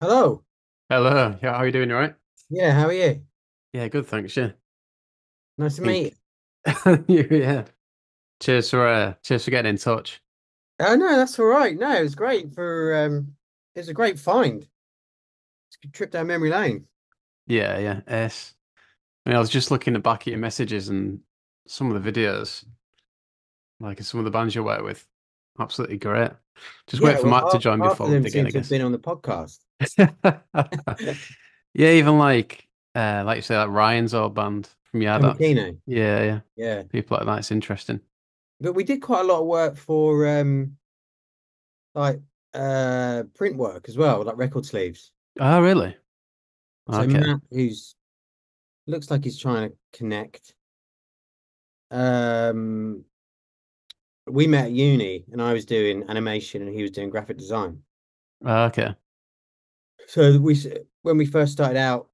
Hello. Hello. Yeah, how are you doing? You all right? Yeah, how are you? Yeah, good, thanks. Yeah. Nice to meet you, yeah. Cheers for uh cheers for getting in touch. Oh no, that's all right. No, it was great for um it was a great find. It's a good trip down memory lane. Yeah, yeah. Yes. I mean, I was just looking at back at your messages and some of the videos, like some of the bands you work with. Absolutely great. Just wait Yeah, for well Matt to half, join half of before we them begin, seem to have been on the podcast. Yeah, even like uh like you say, like Ryan's old band from Yeah, that's yeah, yeah. Yeah. People like that. It's interesting. But we did quite a lot of work for um like uh print work as well, like record sleeves. Oh, really? So Okay. Matt, who's looks like he's trying to connect. Um we met at uni and I was doing animation and he was doing graphic design. Okay. So we when we first started out,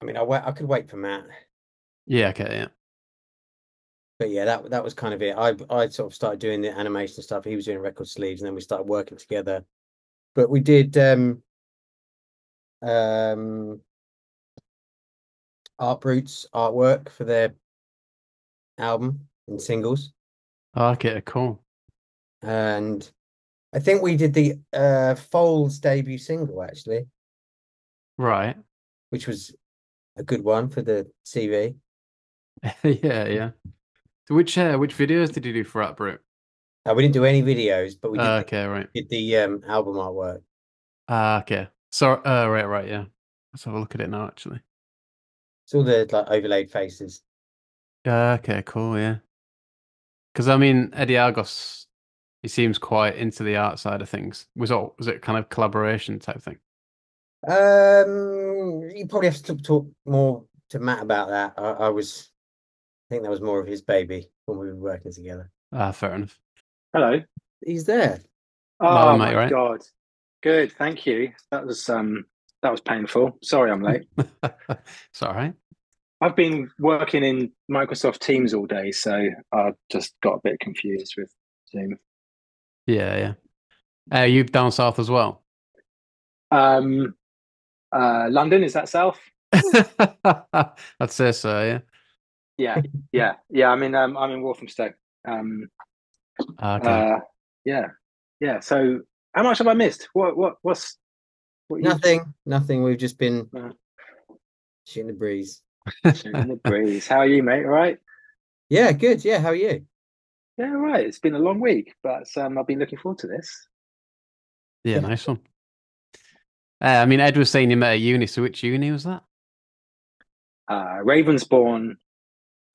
I mean, I wait, I could wait for Matt, Yeah, okay, yeah. but yeah, that that was kind of it. I I sort of started doing the animation stuff. He was doing record sleeves, and then we started working together. But we did um um Art Brut's artwork for their album and singles, Okay, cool. and I think we did the uh Foals debut single actually, Right. which was a good one for the CV. Yeah, yeah. So which uh, which videos did you do for Brut? Uh, we didn't do any videos, but we did the, okay, right. did the um album artwork. Ah, okay. So, uh, right, right, yeah. Let's have a look at it now, actually. It's all the like overlaid faces. Yeah, okay, cool, yeah. Because I mean, Eddie Argos, he seems quite into the art side of things. Was all was it kind of collaboration type thing? Um, you probably have to talk more to Matt about that. I, I was, I think that was more of his baby when we were working together. Ah, fair enough. Hello. He's there. Hello, Oh mate, my right? God. Good, thank you. That was um that was painful. Sorry I'm late. it's all right. I've been working in Microsoft Teams all day, so I just got a bit confused with Zoom. Yeah, yeah. Uh, you down south as well? Um uh London, is that south? I'd say so, yeah. Yeah, yeah, yeah. I mean, um I'm in Walthamstow. Um Ah, Okay. uh yeah, yeah. So how much have I missed? What what what's what you Nothing, nothing. We've just been Uh. shooting the breeze. shooting the breeze? How are you, mate? All right? Yeah, good. Yeah, how are you? Yeah, right. It's been a long week, but um I've been looking forward to this. Yeah, nice one. Uh, I mean, Ed was saying you met at uni, so which uni was that? uh, Ravensbourne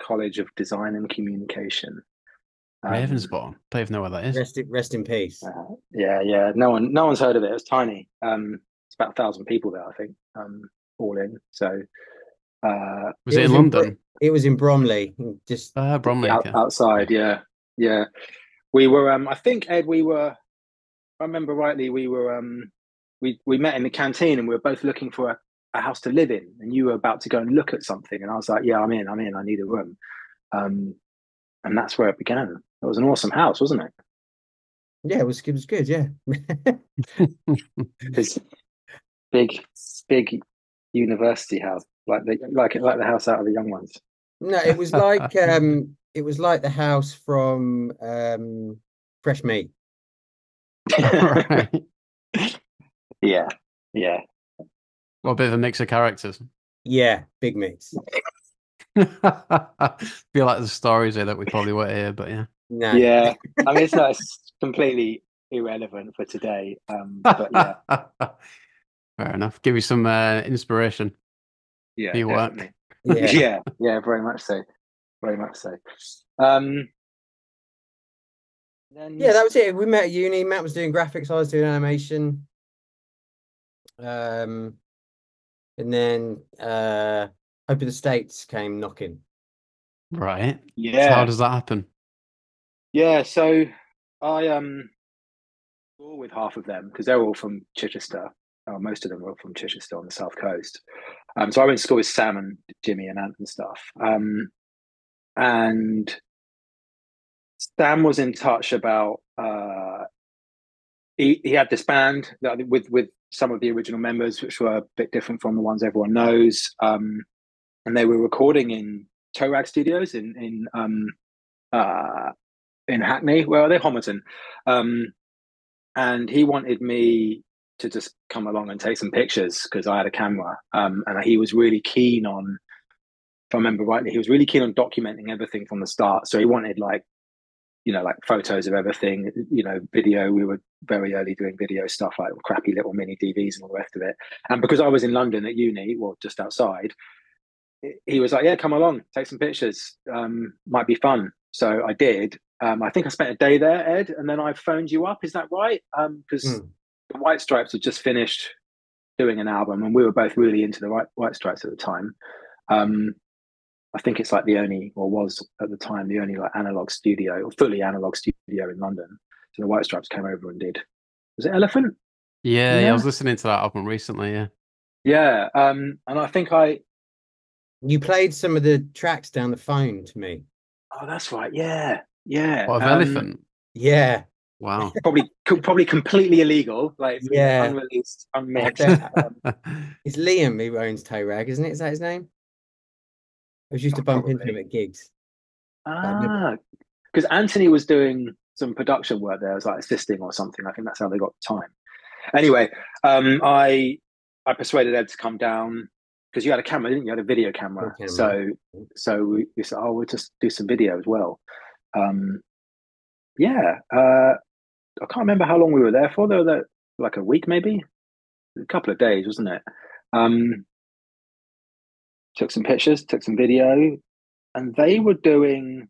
College of Design and Communication. Um, Ravensbourne. Don't even know where that is. Rest, in- rest in peace. uh, yeah, yeah. No one, no one's heard of it. It's tiny. Um, it's about a thousand people there, I think, um, all in. So, uh, Was it, was in Bro- London? it was in Bromley. Just Ah, Bromley. out, okay. outside, yeah, yeah. We were. Um, I think Ed. We were. I remember rightly, we were. Um, we we met in the canteen, and we were both looking for a, a house to live in. And you were about to go and look at something, and I was like, "Yeah, I'm in. I'm in. I need a room." Um, and that's where it began. It was an awesome house, wasn't it? yeah, it was it was good. Yeah. It's big, big university house, like the like like the house out of the young ones. no, it was like um, it was like the house from um, Fresh Meat. right. Yeah, yeah. Well, a bit of a mix of characters. Yeah, big mix. Feel like the stories here that we probably won't hear, but yeah. No. Yeah, I mean it's not it's completely irrelevant for today. Um, but yeah, Fair enough. Give you some uh, inspiration. yeah, You work. definitely. Yeah. yeah, yeah, very much so, very much so. Um, then Yeah, that was it. We met at uni. Matt was doing graphics, I was doing animation. Um, and then uh, Hope of the States came knocking. Right. So yeah, how does that happen? Yeah, so I um school with half of them because they're all from Chichester. Uh, most of them are from Chichester on the south coast. Um, so I went to school with Sam and Jimmy and Ant and stuff. Um, and Sam was in touch about uh, he he had this band that with with some of the original members, which were a bit different from the ones everyone knows. Um, and they were recording in Toe Rag Studios in in um, uh, in Hackney. Where are they? Homerton. Um, and he wanted me to just come along and take some pictures because I had a camera. Um, and he was really keen on, I remember rightly, he was really keen on documenting everything from the start. So he wanted like, you know, like photos of everything, you know, video. We were very early doing video stuff, like crappy little mini DVs and all the rest of it. And because I was in London at uni, well, just outside, he was like, "Yeah, come along, take some pictures. Um, might be fun." So I did. Um, I think I spent a day there, Ed, and then I phoned you up. Is that right? Because um, mm. the White Stripes had just finished doing an album, and we were both really into the White, White Stripes at the time. Um, I think it's like the only, or was at the time, the only like analog studio or fully analog studio in London. So the White Stripes came over and did. Was it Elephant? Yeah, yeah, yeah I was listening to that album recently. Yeah, yeah, um, and I think I. You played some of the tracks down the phone to me. Oh, that's right. Yeah, yeah. What, um, elephant? Yeah. Wow. Probably, probably completely illegal. Like yeah, unreleased, unmixed. um, it's Liam who owns Toe Rag, isn't it? Is that his name? I was used to bump into him at gigs. Ah, because Anthony was doing some production work there, I was like assisting or something. I think that's how they got the time. Anyway, um, I I persuaded Ed to come down because you had a camera, didn't you? you had a video camera. camera. So so we, we, said, oh, we'll just do some video as well. Um, yeah, uh, I can't remember how long we were there for. though. were like a week, maybe a couple of days, wasn't it? Um, took some pictures, took some video, and they were doing.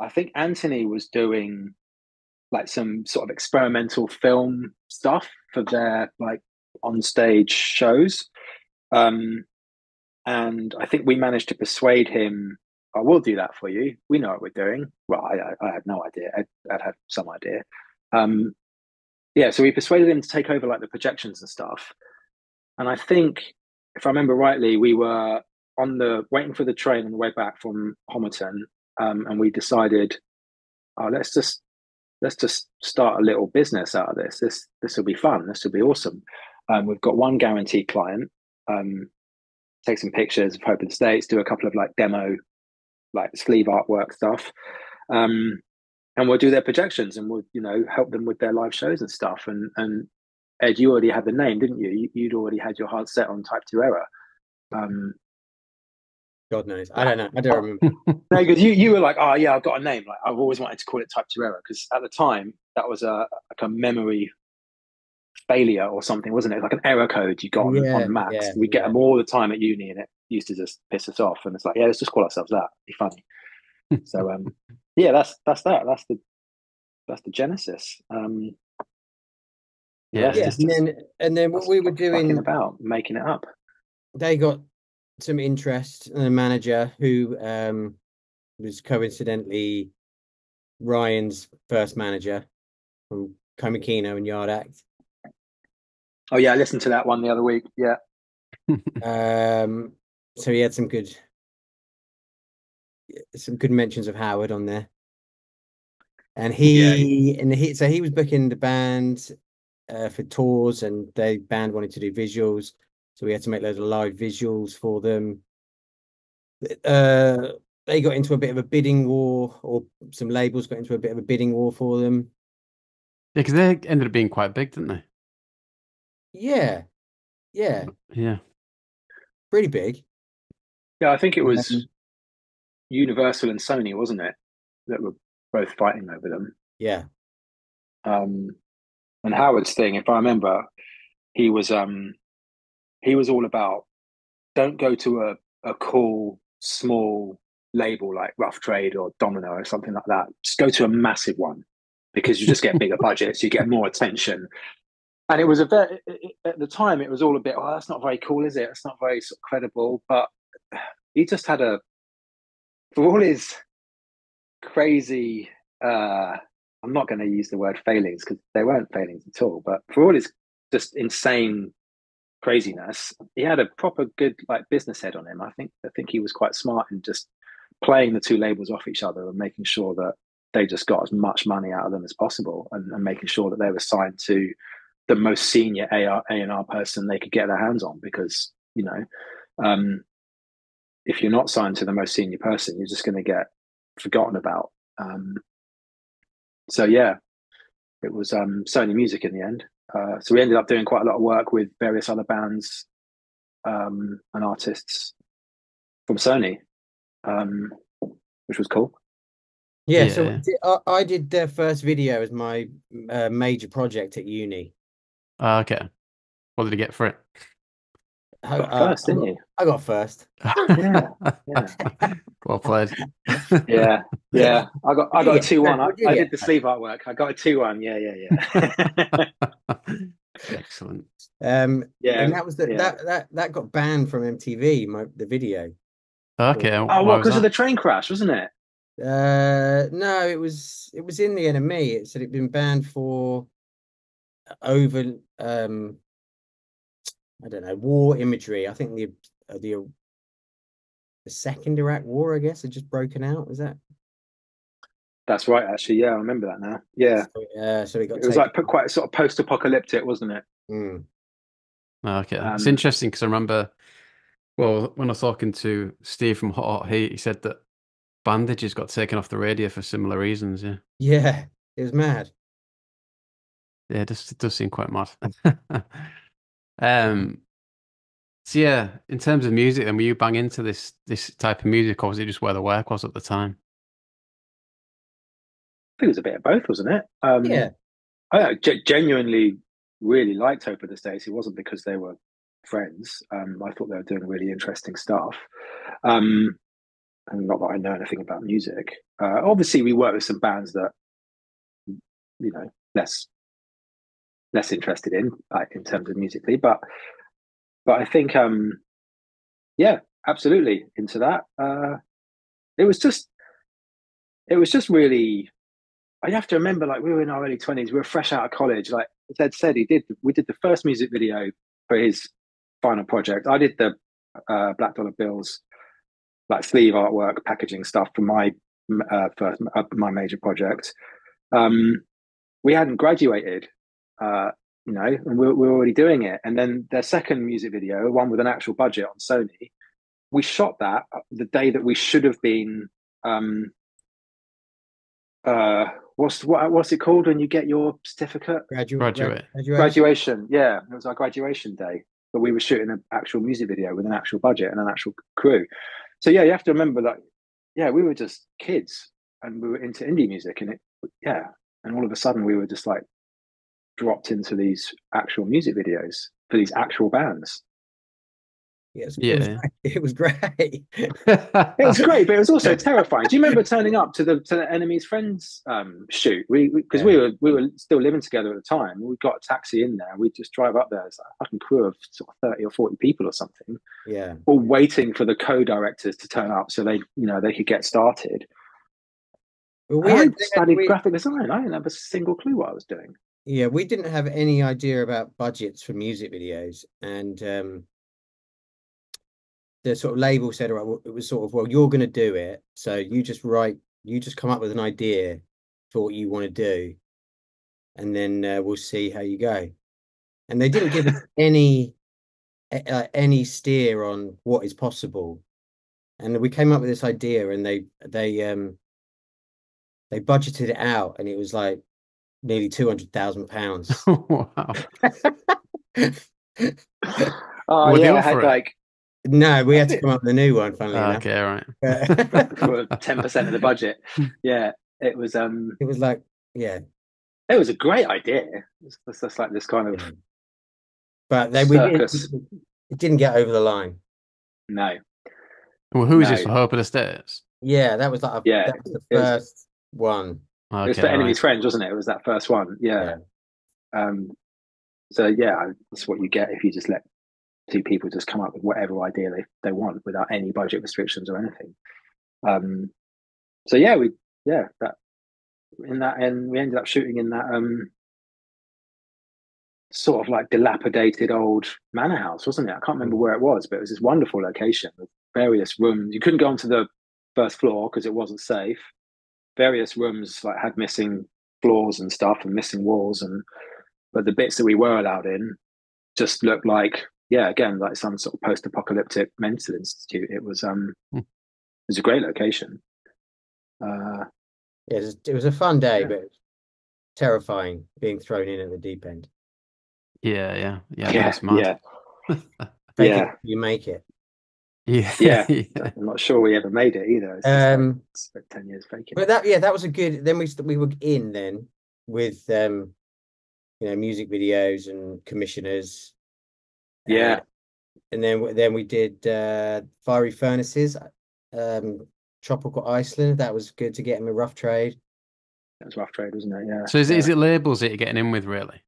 I think Anthony was doing like some sort of experimental film stuff for their like on stage shows um, and I think we managed to persuade him, I will do that for you. We know what we're doing. Well, I, I had no idea. I'd, I'd had some idea. Um, yeah, so we persuaded him to take over like the projections and stuff. And I think, if I remember rightly, we were on the waiting for the train on the way back from Homerton, um, and we decided, oh, let's just let's just start a little business out of this. This this will be fun. This will be awesome. Um, we've got one guaranteed client um, take some pictures of Hope the States, do a couple of like demo, like sleeve artwork stuff. Um, and we'll do their projections and we'll, you know, help them with their live shows and stuff. And and Ed, you already had the name, didn't you? you would already had your heart set on Type Two Error. Um, God knows. I don't know. I don't remember. no, because you, you were like, oh yeah, I've got a name. Like I've always wanted to call it Type Two Error because at the time that was a like a memory failure or something, wasn't it? Like an error code you got on, yeah, on Macs. Yeah, we get yeah. them all the time at uni, and it used to just piss us off. And it's like, yeah, let's just call ourselves that. Be funny. so um, yeah, that's that's that. That's the that's the genesis. Um, yeah, yeah. and then and then what we were doing about making it up. They got some interest in a manager who um, was coincidentally Ryan's first manager from Komikino and Yard Act. Oh yeah, I listened to that one the other week. Yeah. um. So he had some good, some good mentions of Howard on there, and he yeah. and he so he was booking the band uh, for tours, and the band wanted to do visuals, so we had to make loads of live visuals for them. Uh, they got into a bit of a bidding war, or some labels got into a bit of a bidding war for them. Yeah, because they ended up being quite big, didn't they? Yeah. Yeah. Yeah. Pretty big. Yeah, I think it was um, Universal and Sony, wasn't it? That were both fighting over them. Yeah. Um and Howard's thing, if I remember, he was um he was all about don't go to a, a cool small label like Rough Trade or Domino or something like that. Just go to a massive one because you just get bigger budgets, you get more attention, and it was a bit at the time it was all a bit oh that's not very cool is it? It's not very sort of credible. But he just had a for all his crazy uh i'm not going to use the word failings because they weren't failings at all but for all his just insane craziness he had a proper good like business head on him i think i think he was quite smart in just playing the two labels off each other and making sure that they just got as much money out of them as possible and, and making sure that they were signed to the most senior AR, A&R person they could get their hands on because you know um, if you're not signed to the most senior person, you're just going to get forgotten about. Um, so yeah, it was um, Sony Music in the end. Uh, so we ended up doing quite a lot of work with various other bands um, and artists from Sony, um, which was cool. Yeah, so I did- I, I did their first video as my uh, major project at uni. Ah, okay. What did he get for it? I, Got I- first, I didn't got- you? I got first. Yeah, yeah. well played. Yeah, yeah. I got I got a two one. I, what did I did the sleeve artwork. I got a two one. Yeah, yeah, yeah. Excellent. Um, yeah. and that was the yeah. that that that got banned from MTV. My the video. Okay. Oh, why well, because of the train crash, wasn't it? Uh, no, it was it was in the NME. It said it'd been banned for over um, I don't know, war imagery. I think the uh, the the second Iraq War, I guess, had just broken out. Was that? That's right. Actually, yeah, I remember that now. Yeah, So, uh, so we got it was taken. like quite sort of post-apocalyptic, wasn't it? Mm. Oh, Okay. it's Um, interesting because I remember, well, when I was talking to Steve from Hot Hot Heat, he said that bandages got taken off the radio for similar reasons. Yeah. Yeah, it was mad. Yeah, it does, it does seem quite mad. um, so yeah, in terms of music, then were you bang into this this type of music, or was it just where the work was at the time? I think it was a bit of both, wasn't it? Um, Yeah, I genuinely really liked Hope of the States. It wasn't because they were friends. Um, I thought they were doing really interesting stuff. Um, and not that I know anything about music. Uh, obviously, we work with some bands that you know less less interested in, like in terms of musically. But but I think, um, yeah, absolutely into that. Uh, it was just it was just really i have to remember, like we were in our early twenties, we were fresh out of college. Like Ed said, he did. We did the first music video for his final project. I did the uh, Black Dollar Bills, like sleeve artwork, packaging stuff for my uh, first uh, my major project. Um, we hadn't graduated, uh, you know, and we, we were already doing it. And then their second music video, one with an actual budget on Sony, we shot that the day that we should have been. Um, uh, what's what, what's it called when you get your certificate? Gradu- Graduate. graduation. Graduation. Yeah, it was our graduation day, but we were shooting an actual music video with an actual budget and an actual crew. So yeah, you have to remember that. Yeah, we were just kids and we were into indie music, and it yeah, and all of a sudden we were just like dropped into these actual music videos for these actual bands. Yes, it was Yeah. great. It was great. It was great, but it was also terrifying. Do you remember turning up to the to the Enemies/Friends um, shoot? We because we, Yeah. were we were still living together at the time. We got a taxi in there. We just drive up there. It's like a fucking crew of sort of thirty or forty people or something, yeah, all waiting for the co-directors to turn up so they you know they could get started. well, I we had, studied we- graphic design. I didn't have a single clue what I was doing. Yeah, we didn't have any idea about budgets for music videos, and um, the sort of label said, "All right, well, it was sort of, well, you're going to do it, so you just write, you just come up with an idea for what you want to do, and then uh, we'll see how you go." And they didn't give us any uh, any steer on what is possible, and we came up with this idea, and they they um they budgeted it out, and it was like nearly two hundred thousand pounds. wow. Oh yeah, I had it? like No, we had to come up with a new one. Funnily enough, okay, all right. For ten percent of the budget. Yeah, it was um it was like, yeah, it was a great idea. It's, it's just like this kind of yeah. but they we didn't, it didn't get over the line. no. Well, who is this No. for Hope of the States? Yeah, that was like a, Yeah, that was the it was- first one. Okay, it was for all Enemies. Friends, wasn't it? It was that first one. Yeah. Um, so yeah, that's what you get if you just let two people just come up with whatever idea they, they want without any budget restrictions or anything. Um, so yeah, we yeah that in that end we ended up shooting in that um sort of like dilapidated old manor house, wasn't it? I can't remember where it was, but it was this wonderful location with various rooms. You couldn't go onto the first floor because it wasn't safe. Various rooms like had missing floors and stuff and missing walls and but the bits that we were allowed in just looked like yeah, again like some sort of post-apocalyptic mental institute. It was um, Hmm. it was a great location. Uh, Yeah, it was, it was a fun day, Yeah. but terrifying being thrown in at the deep end. Yeah, yeah, yeah. yeah, That's mad. yeah, it Yeah. you make it. Yeah, Yeah. yeah. I'm not sure we ever made it either. It's just like, Um, ten years faking. but that yeah, that was a good. Then we we were in then with um, you know, music videos and commissioners. Yeah. uh, and then then we did uh, fiery furnaces, um, tropical Iceland. That was good to get him a rough trade. That was rough trade, wasn't it? Yeah. So is it, yeah. is it labels that you're getting in with really?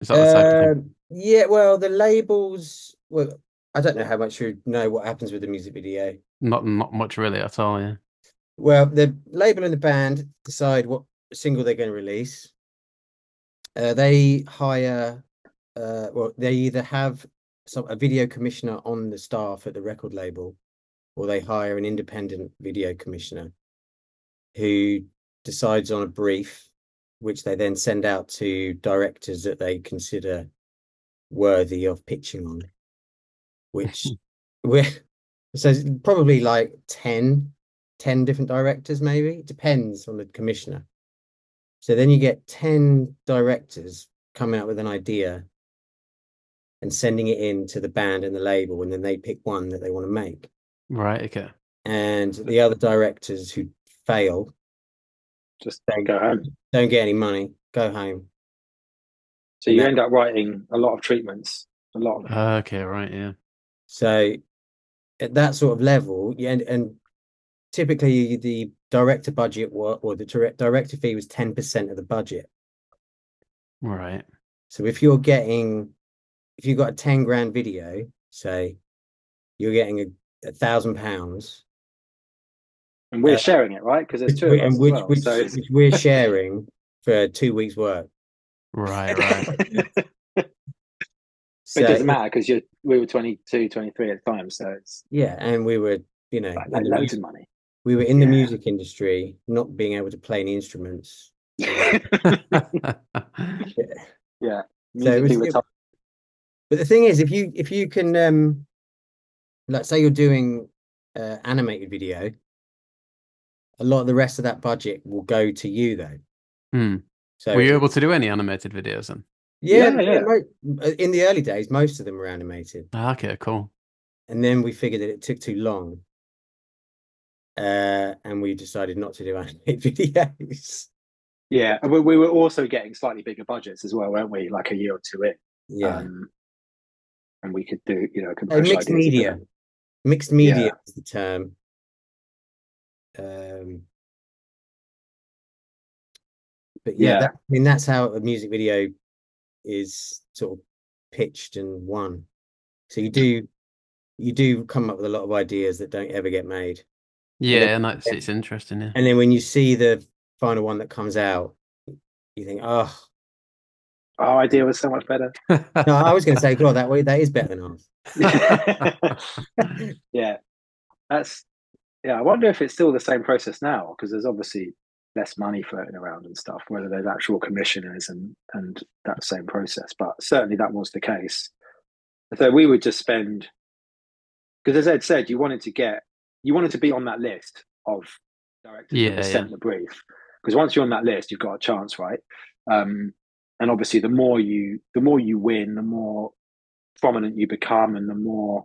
Is that the type of thing? Um, yeah, well, the labels. Well, I don't know how much you know what happens with the music video. Not not much really at all. Yeah. Well, the label and the band decide what single they're going to release. Uh, they hire, uh, well, they either have some a video commissioner on the staff at the record label, or they hire an independent video commissioner who decides on a brief, which they then send out to directors that they consider worthy of pitching on. Which we're so it's probably like 10 10 different directors maybe it depends on the commissioner so then you get 10 directors coming out with an idea and sending it in to the band and the label and then they pick one that they want to make Right. Okay. and the other directors who fail just don't go home? don't get any money go home So you end up writing a lot of treatments, a lot of Okay. Right. Yeah. So at that sort of level yeah, and, and typically the director budget wa- or the director fee was 10% of the budget Right. So if you're getting, if you've got a 10 grand video, say you're getting a, a thousand pounds, and we're Uh, sharing it, right? Because there's two of we- us and as which, well. which, so which we're sharing for two weeks' work. Right. Right. So, it doesn't matter because you we were 22, 23 at the time, so it's yeah, and we were, you know, like, like loads music, of money. we were in the Yeah. music industry, not being able to play any instruments. yeah, So it musically was- we're it- tough. But the thing is, if you if you can, um, let's say you're doing uh, animated video, a lot of the rest of that budget will go to you though. Hmm. So Were you able to do any animated videos then? Yeah, Yeah, yeah. mo- uh, in the early days, most of them were animated, Ah, Okay. Cool. and then we figured that it took too long, uh, and we decided not to do animated videos. Yeah, and we, we were also getting slightly bigger budgets as well, weren't we? Like a year or two in, Yeah, um, and we could do, you know, could Uh, mixed media, mixed media Yeah. is the term. Um, but yeah, Yeah. that, I mean that's how a music video is sort of pitched and won. So you do, mm. you do come up with a lot of ideas that don't ever get made. Yeah, then- and that's it's interesting. Yeah. And then when you see the final one that comes out, you think, oh, Our idea was so much better. no, I was going to say, God, that way that is better than ours. yeah, that's yeah. I wonder if it's still the same process now because there's obviously less money floating around and stuff. Whether there's actual commissioners and and that same process, but certainly that was the case. So we would just spend because, as Ed said, you wanted to get you wanted to be on that list of directors Yeah, that were yeah. sent the brief because once you're on that list, you've got a chance, right? Um, and obviously, the more you the more you win, the more prominent you become, and the more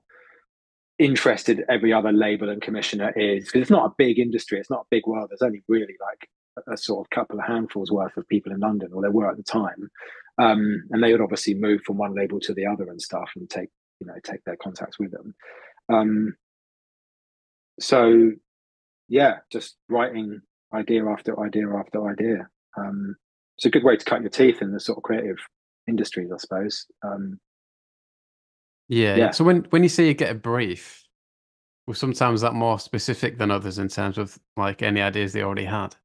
interested every other label and commissioner is because it's not a big industry it's not a big world there's only really like a, a sort of couple of handfuls worth of people in london or there were at the time. Um, and they would obviously move from one label to the other and stuff and take you know take their contacts with them. Um, so yeah just writing idea after idea after idea. Um, it's a good way to cut your teeth in the sort of creative industries i suppose. Um, Yeah, Yeah. So when when you say you get a brief, well, sometimes that more specific than others in terms of like any ideas they already had.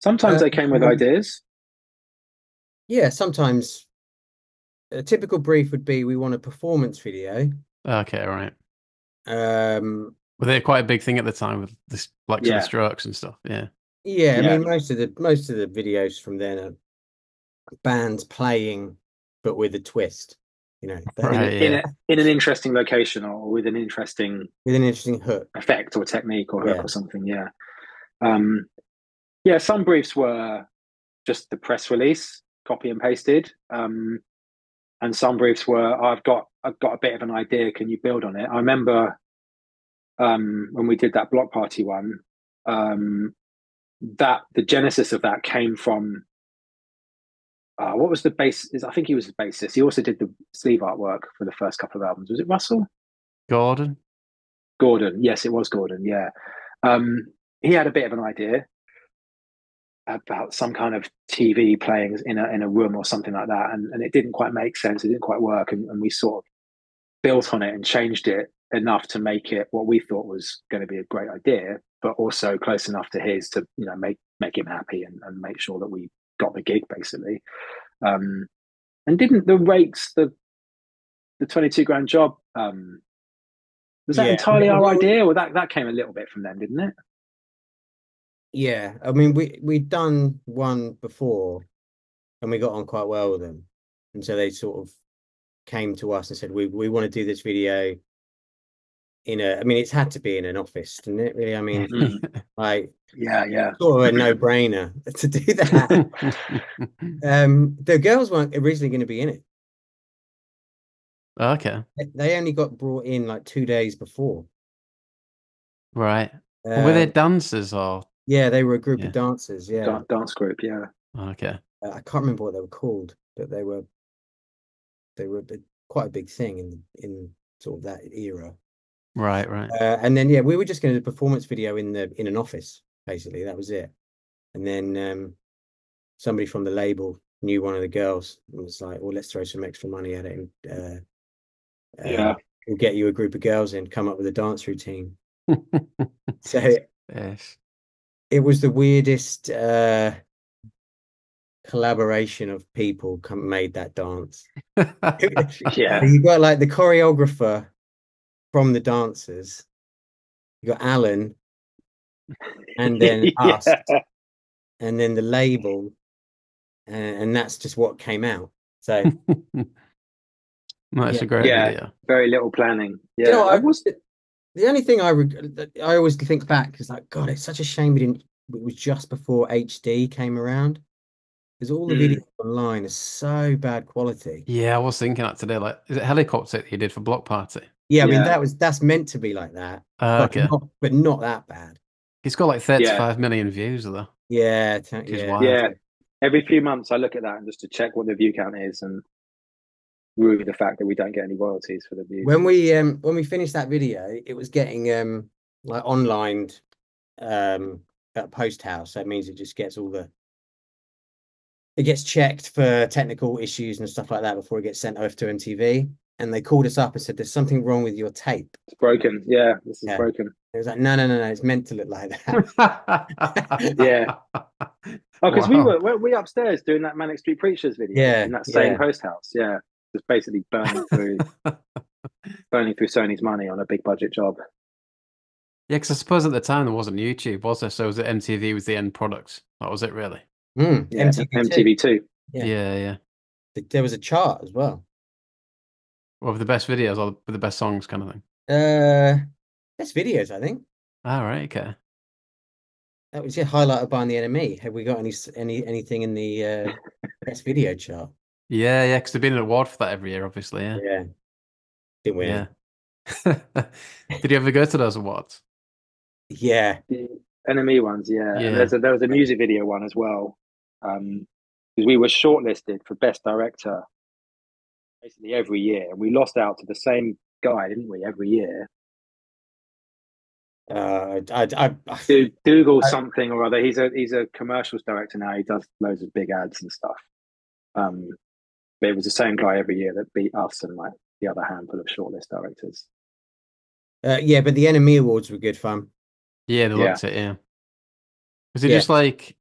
sometimes Uh, they came with um, ideas Yeah, sometimes a typical brief would be we want a performance video. Okay, right. Um, Were they quite a big thing at the time with this, like to Yeah. the strokes and stuff? Yeah. yeah, I mean most of the most of the videos from then are bands playing, but with a twist. You know, Right. in, yeah. a, in an interesting location or with an interesting with an interesting hook. effect or technique or hook Yeah. or something. Yeah. Um, yeah, some briefs were just the press release, copy and pasted. Um, and some briefs were, I've got, I've got a bit of an idea. Can you build on it? I remember um, when we did that Bloc Party one, um, that the genesis of that came from uh, what was the base? Is I think he was the bassist. He also did the sleeve artwork for the first couple of albums. Was it Russell? Gordon. Gordon. Yes, it was Gordon. Yeah. Um, he had a bit of an idea about some kind of TV playing in a in a room or something like that, and, and it didn't quite make sense. It didn't quite work, and, and we sort of built on it and changed it enough to make it what we thought was going to be a great idea, but also close enough to his to you know make make him happy and, and make sure that we got the gig basically. Um, and didn't the Rakes the the twenty two grand job um, was that Yeah. entirely our Well- idea, or that that came a little bit from them, didn't it? Yeah, I mean, we we'd done one before, and we got on quite well with them, and so they sort of came to us and said, "We we want to do this video." In a, I mean, it's had to be in an office, didn't it? Really, I mean, like Yeah, yeah. sort of a no-brainer to do that. um, the girls weren't originally going to be in it. okay. They- They only got brought in like two days before. Right. Well, were they Um, dancers or yeah, they were a group Yeah. of dancers. Yeah, Dan- dance group. Yeah, okay? Uh, I can't remember what they were called, but they were they were a big- quite a big thing in in sort of that era. Right, right. Uh, and then yeah, we were just going to do a performance video in the in an office. Basically, that was it. And then um, somebody from the label knew one of the girls and was like, "Well, let's throw some extra money at it and uh, uh, Yeah. we'll get you a group of girls in, come up with a dance routine." So yes. it was the weirdest uh, collaboration of people come made that dance. yeah. you got like the choreographer from the dancers. You got Alan, and then us, and then the label, and, and that's just what came out. So no, it's Yeah. a great Yeah. video. Very little planning. Yeah, you know, I I- was the only thing I reg- I always think back is like, God, it's such a shame we didn't. It was just before HD came around, because all the Mm. videos online are so bad quality. Yeah, I was thinking that today. Like, is it helicopter that you did for Bloc Party? Yeah, I mean that was that's meant to be like that, Uh, but okay. not, but not that bad. He's got like 35 million views though. Yeah, Which is yeah. wild. yeah. Every few months, I look at that and just to check what the view count is and rue the fact that we don't get any royalties for the views. when we um when we finished that video it was getting um like online um at post house that means it just gets all the it gets checked for technical issues and stuff like that before it gets sent over to mtv and they called us up and said there's something wrong with your tape It's broken. Yeah, this is Yeah. broken. it was like no no no no it's meant to look like that Yeah. Oh, because we Wow. were weren't we upstairs doing that Manic Street Preachers video Yeah, in that same yeah. post house. Yeah, just basically burning through burning through Sony's money on a big budget job. Yeah, because I suppose at the time there wasn't YouTube, was there? So was it MTV was the end product? That was it, really? Mm, Yeah, MTV, too. MTV two. Yeah. Yeah, yeah. There was a chart as well Well, the best videos or with the best songs, kind of thing. uh best videos i think All right, okay. that was yeah highlighted by the NME have we got any any anything in the uh best video chart Yeah, yeah, because there've been an award for that every year, obviously. Yeah, Yeah. Didn't win. yeah. Yeah. Did you ever go to those awards? Yeah. The NME ones, yeah. Yeah. there's a, there was a music video one as well. Um, because we were shortlisted for best director basically every year, and we lost out to the same guy, didn't we? Every year, Uh, I, I, I, Do, Dougal I- something or other. He's a he's a commercials director now. He does loads of big ads and stuff. Um, but it was the same guy every year that beat us and like the other handful of shortlist directors. uh, yeah, but the NME awards were good fun. Yeah, they Yeah. looked it. Yeah. Was it Yeah. just like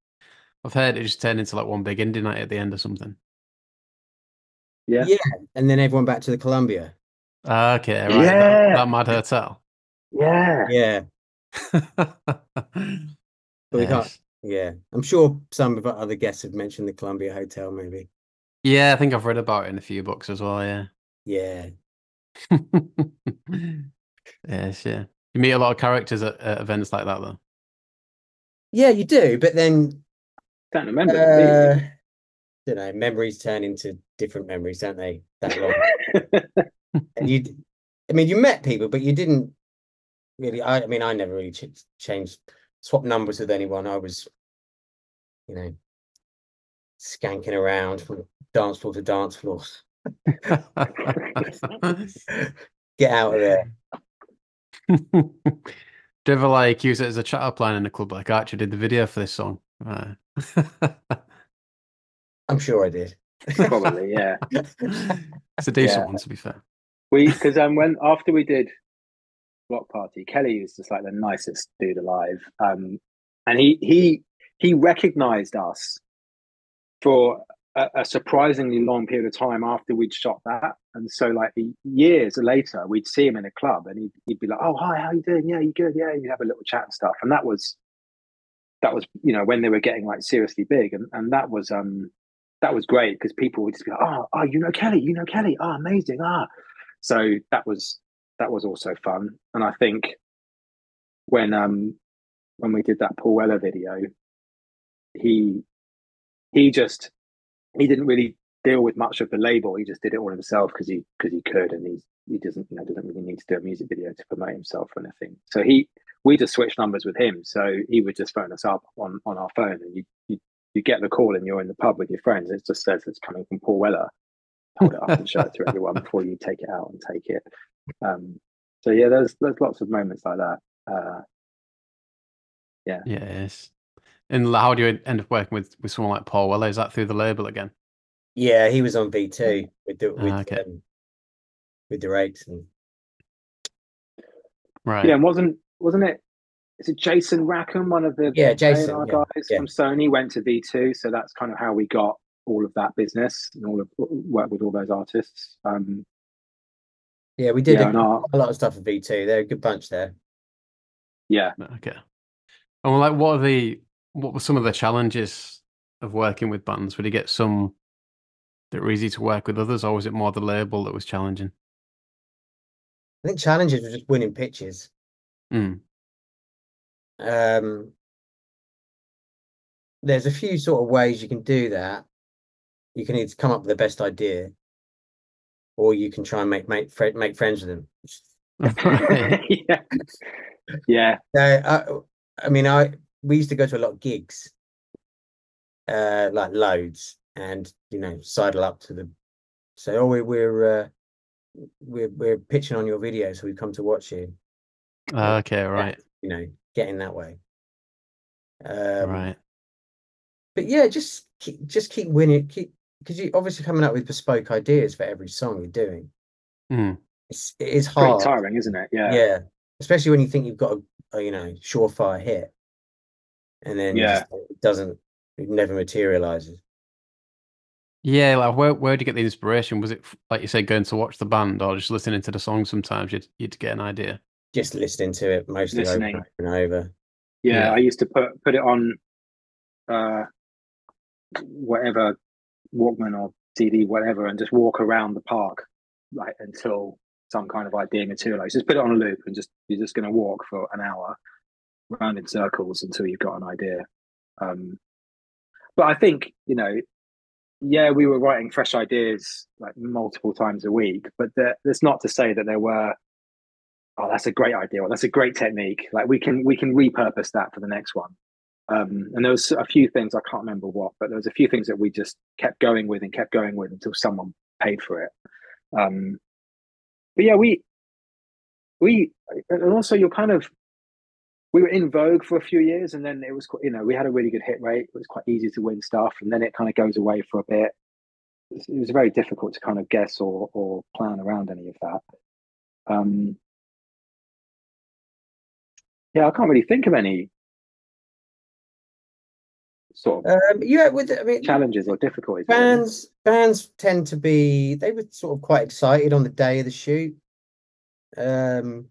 I've heard it just turned into like one big indie night at the end or something? Yeah. Yeah. And then everyone back to the Columbia. Ah, okay, right. Yeah. That, that mad hotel. Yeah. Yeah. but we can't- Yeah. I'm sure some of our other guests have mentioned the Columbia Hotel, maybe. Yeah, I think I've read about it in a few books as well. Yeah. Yeah, yes, yeah. You meet a lot of characters at, at events like that, though. yeah, you do. But then, Don't remember. them, do you? uh, you know, memories turn into different memories, don't they? That long. and you, I mean, you met people, but you didn't really. I, I mean, I never really ch- changed, swap numbers with anyone. I was, you know, skanking around from dance floor to dance floor. Get out of there. Do you ever like use it as a chat up line in a club? Like, I actually did the video for this song. Uh, I'm sure I did. Probably, yeah. it's a decent Yeah. one, to be fair. We because um when after we did Bloc Party, Kele was just like the nicest dude alive. Um, and he he he recognized us for a, a surprisingly long period of time after we'd shot that. And so like years later, we'd see him in a club and he'd, he'd be like, "Oh hi, how you doing? Yeah, you good? Yeah." You'd have a little chat and stuff. And that was that was you know when they were getting like seriously big, and and that was um that was great because people would just be like, "Oh, oh, you know Kele, you know Kele, oh, amazing, ah." So that was that was also fun, and I think when um when we did that Paul Weller video, he he just he didn't really deal with much of the label. He just did it all himself because he because he could, and he's he doesn't you know doesn't really need to do a music video to promote himself or anything. So he we just switched numbers with him. So he would just phone us up on on our phone, and you you, you get the call, and you're in the pub with your friends. It just says it's coming from Paul Weller. Hold it up and show it to everyone before you take it out and take it. Um, so yeah, there's there's lots of moments like that. Uh, yeah. Yes. And how do you end up working with, with someone like Paul Weller? Is that through the label again? Yeah, he was on V2 with the with Ah, okay. um, with the rakes and Right. Yeah, and wasn't wasn't it? Is it Jason Rackham, one of the Yeah, Jason, yeah, guys yeah. from Sony, went to V two, so that's kind of how we got all of that business and all of work with all those artists. Um, yeah, we did Yeah, a, our- a lot of stuff with V2. They're a good bunch there. yeah, Okay. And well, like, what are the what were some of the challenges of working with bands? Would you get some that were easy to work with others, or was it more the label that was challenging? I think challenges were just winning pitches. Mm. Um, there's a few sort of ways you can do that. You can either come up with the best idea, or you can try and make make fri- make friends with them. Yeah, yeah, So, I, I mean, I we used to go to a lot of gigs, uh, like loads, and you know, sidle up to the say, "Oh, we're we're uh, we're we're pitching on your video, so we've come to watch you." okay. Right. You know, getting that way. Um, right. But yeah, just keep just keep winning, keep because you're obviously coming up with bespoke ideas for every song you're doing. Mm. It's it is pretty hard. tiring, isn't it? Yeah, yeah especially when you think you've got a, a you know surefire hit and then Yeah. just- it doesn't it never materializes Yeah. Like, where where do you get the inspiration? Was it like you said, going to watch the band, or just listening to the song? Sometimes you'd you'd get an idea. Just listening to it mostly over Listening. over and over yeah. Yeah. I used to put put it on, uh, whatever Walkman or CD, whatever, and just walk around the park like until some kind of idea materializes. Just put it on a loop and just you're just going to walk for an hour round in circles until you've got an idea. Um, but I think you know, yeah, we were writing fresh ideas like multiple times a week, but that, that's not to say that there were. Oh, that's a great idea. Or that's a great technique. Like we can we can repurpose that for the next one. Um, and there was a few things I can't remember what, but there was a few things that we just kept going with and kept going with until someone paid for it. Um, but yeah, we we and also you're kind of we were in vogue for a few years, and then it was you know we had a really good hit rate. It was quite easy to win stuff, and then it kind of goes away for a bit. It was very difficult to kind of guess or or plan around any of that. Um, yeah, I can't really think of any sort of um yeah with i mean challenges or difficulties. really. bands bands tend to be they were sort of quite excited on the day of the shoot um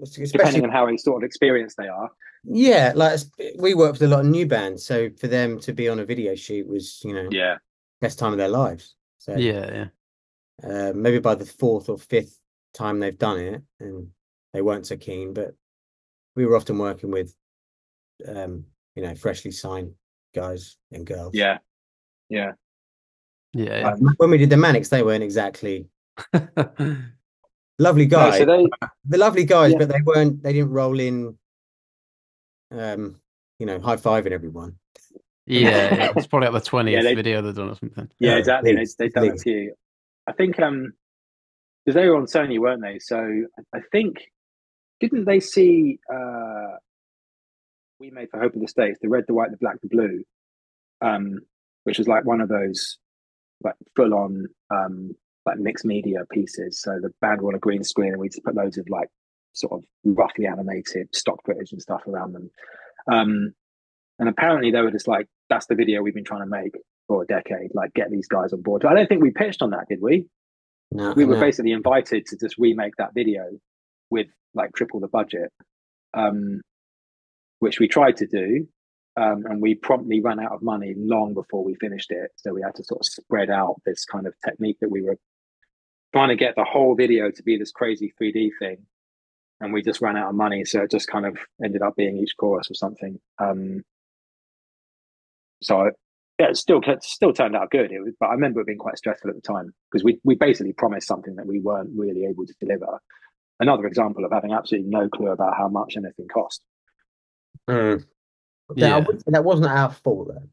especially depending on how sort of experienced they are. yeah like we worked with a lot of new bands so for them to be on a video shoot was you know Yeah, best time of their lives So Yeah, yeah. uh, maybe by the fourth or fifth time they've done it, and they weren't so keen. But we were often working with, um, you know, freshly signed guys and girls. Yeah, yeah. Yeah, yeah. Um, When we did the Manics, they weren't exactly lovely no, guys. so they, the lovely guys, Yeah. but they weren't. They didn't roll in. Um, you know, high fiving everyone. yeah, yeah. It's probably like the 20th they- video they've done or something. yeah, Yeah, exactly. please, they, they've done a few. I think um, because they were on Sony, weren't they? So I think didn't they see uh, we made for Hope of the States the red, the white, the black, the blue, um, which was like one of those like full on um like mixed media pieces. So the band were on a green screen, and we just put loads of like sort of roughly animated stock footage and stuff around them. Um, and apparently they were just like, "That's the video we've been trying to make for a decade. Like, get these guys on board." I don't think we pitched on that, did we? No, we were no. basically invited to just remake that video with like triple the budget um which we tried to do um and we promptly ran out of money long before we finished it so we had to sort of spread out this kind of technique that we were trying to get the whole video to be this crazy 3d thing and we just ran out of money so it just kind of ended up being each chorus or something um so yeah, it still it still turned out good. It was, but I remember it being quite stressful at the time because we we basically promised something that we weren't really able to deliver. Another example of having absolutely no clue about how much anything cost. Mm. That, Yeah. wouldn't that wasn't our fault though.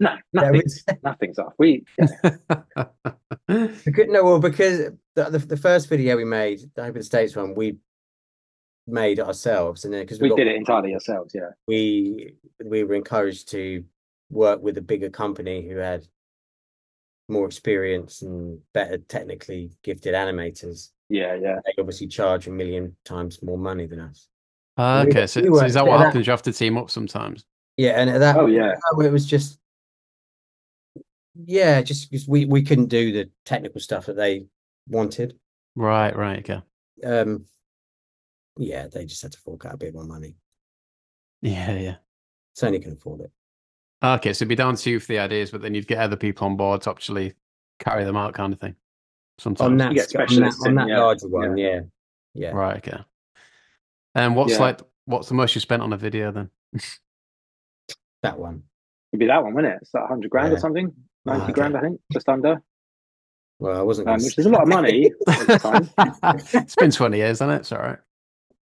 No, There nothing, nothing's off. We yeah, because, no, well, because the, the the first video we made, the Hope of the States one, we made ourselves, and then because we got, did it entirely ourselves. Yeah, we we were encouraged to work with a bigger company who had more experience and better technically gifted animators. Yeah, yeah. They obviously charge a million times more money than us. We- okay, so, so is that yeah, what that- happens? You have to team up sometimes. Yeah, and at that Oh, yeah. it was just yeah, just because we we couldn't do the technical stuff that they wanted. Right, right, okay. Um, yeah, they just had to fork out a bit more money. Yeah, yeah. Sony can afford it. Okay, so it'd be down to you for the ideas, but then you'd get other people on board to actually carry them out, kind of thing. Sometimes. On that, get sc- on that, on that yeah, larger one, yeah, yeah. Right, okay. And what's Yeah. like what's the most you spent on a video then? That one. It'd be that one, wouldn't it? It's like hundred grand or something, ninety okay. grand, I think, just under. Well, I wasn't. Um, gonna which is a lot of money at the time. it's been 20 years, hasn't it? It's all right.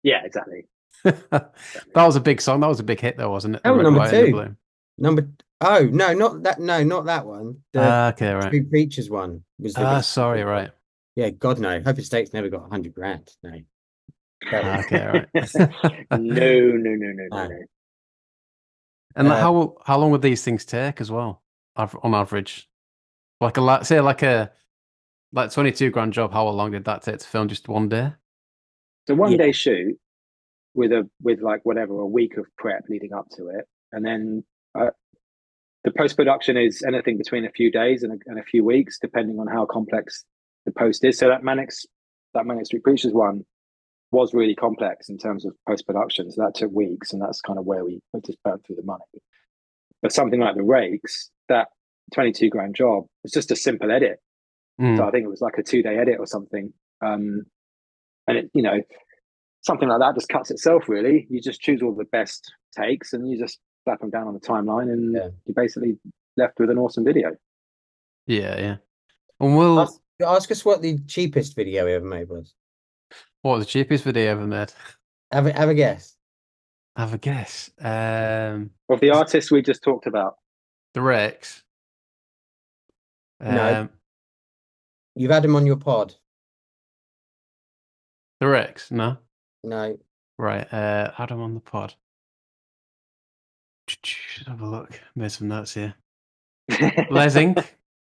Yeah, exactly. that was a big song. That was a big hit, though, wasn't it? Oh, The number White, and the two. Number. Oh no, not that. No, not that one. The Ah, okay, right. Three Preachers one was. The Ah, big- sorry, right. Yeah, God no. Hope of the States never got hundred grand. No. That Ah, okay, right. no, no, no, no, no, Ah. no. And like, Uh, how how long would these things take as well, on average? Like a say like a like 22 grand job. How long did that take to film? Just one day? So one Yeah. day shoot with a with like whatever a week of prep leading up to it, and then uh, the post production is anything between a few days and a, and a few weeks, depending on how complex the post is. So that Manics that Manic Street Preachers one was really complex in terms of post production. So that took weeks, and that's kind of where we, just burned through the money. But something like the Rakes, that twenty two grand job was just a simple edit. Mm, So I think it was like a two day edit or something. Um, and it, you know, something like that just cuts itself really. You just choose all the best takes and you just slap them down on the timeline and Yeah. you're basically left with an awesome video. yeah, yeah. And we'll Ask, ask us what the cheapest video we ever made was. what the cheapest video ever made? Have a, have a guess. Have a guess. Um, Of the artists we just talked about, the Rakes. No. Um, You've had him on your pod. the Rakes. No. No. Right. Uh, Adam on the pod. Should have a look. Made some notes here. Lesing.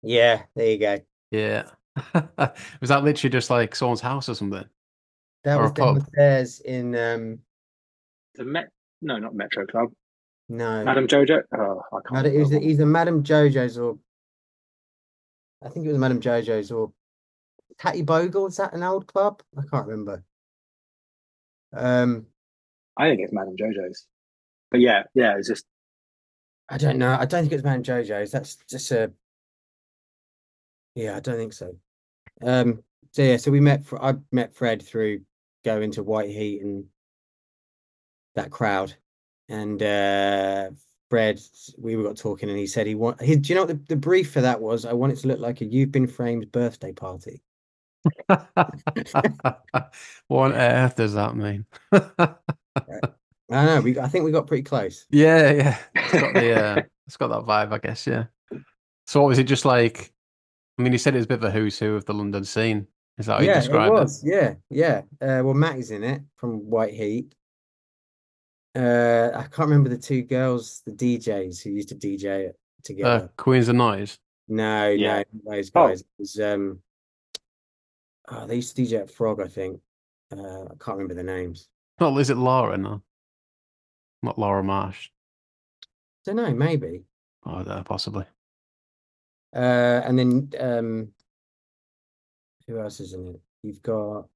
Yeah, there you go. Yeah. was that literally just like someone's house or something? That Or was a pub. downstairs in um the Met, no, not Metro Club, no. Madam Jojo. Oh, I can't. Mad- it was either Madam Jojo's or I think it was Madam Jojo's or Tatty Bogle. Is that an old club? I can't remember. Um, I think it's Madam Jojo's. But yeah, yeah, it's just I don't know. I don't think it's was Madam Jojo's. That's just a Yeah, I don't think so. Um, so yeah, so we met. I met Fred through going to White Heat and that crowd, and uh, Fred, we were got talking, and he said he want. He, do you know what the, the brief for that was? I want it to look like a "You've Been Framed" birthday party. what on earth does that mean? I know. We, I think we got pretty close. yeah, yeah. It's got the uh, it's got that vibe, I guess. Yeah. So, what was it just like? I mean, you said it was a bit of a who's who of the London scene. Is that how you yeah, it described was. Yeah, yeah. Uh, well, Matt is in it from White Heat. Uh, I can't remember the two girls, the DJs who used to DJ it Uh, together. Queens of Noise. No, Yeah. no, those Oh. guys. It was um oh, they used to DJ at Frog, I think. Uh I can't remember the names. Not is it Laura? No, not Laura Marsh. I don't know, maybe. Oh, uh, possibly. Uh and then um who else is in it? You've got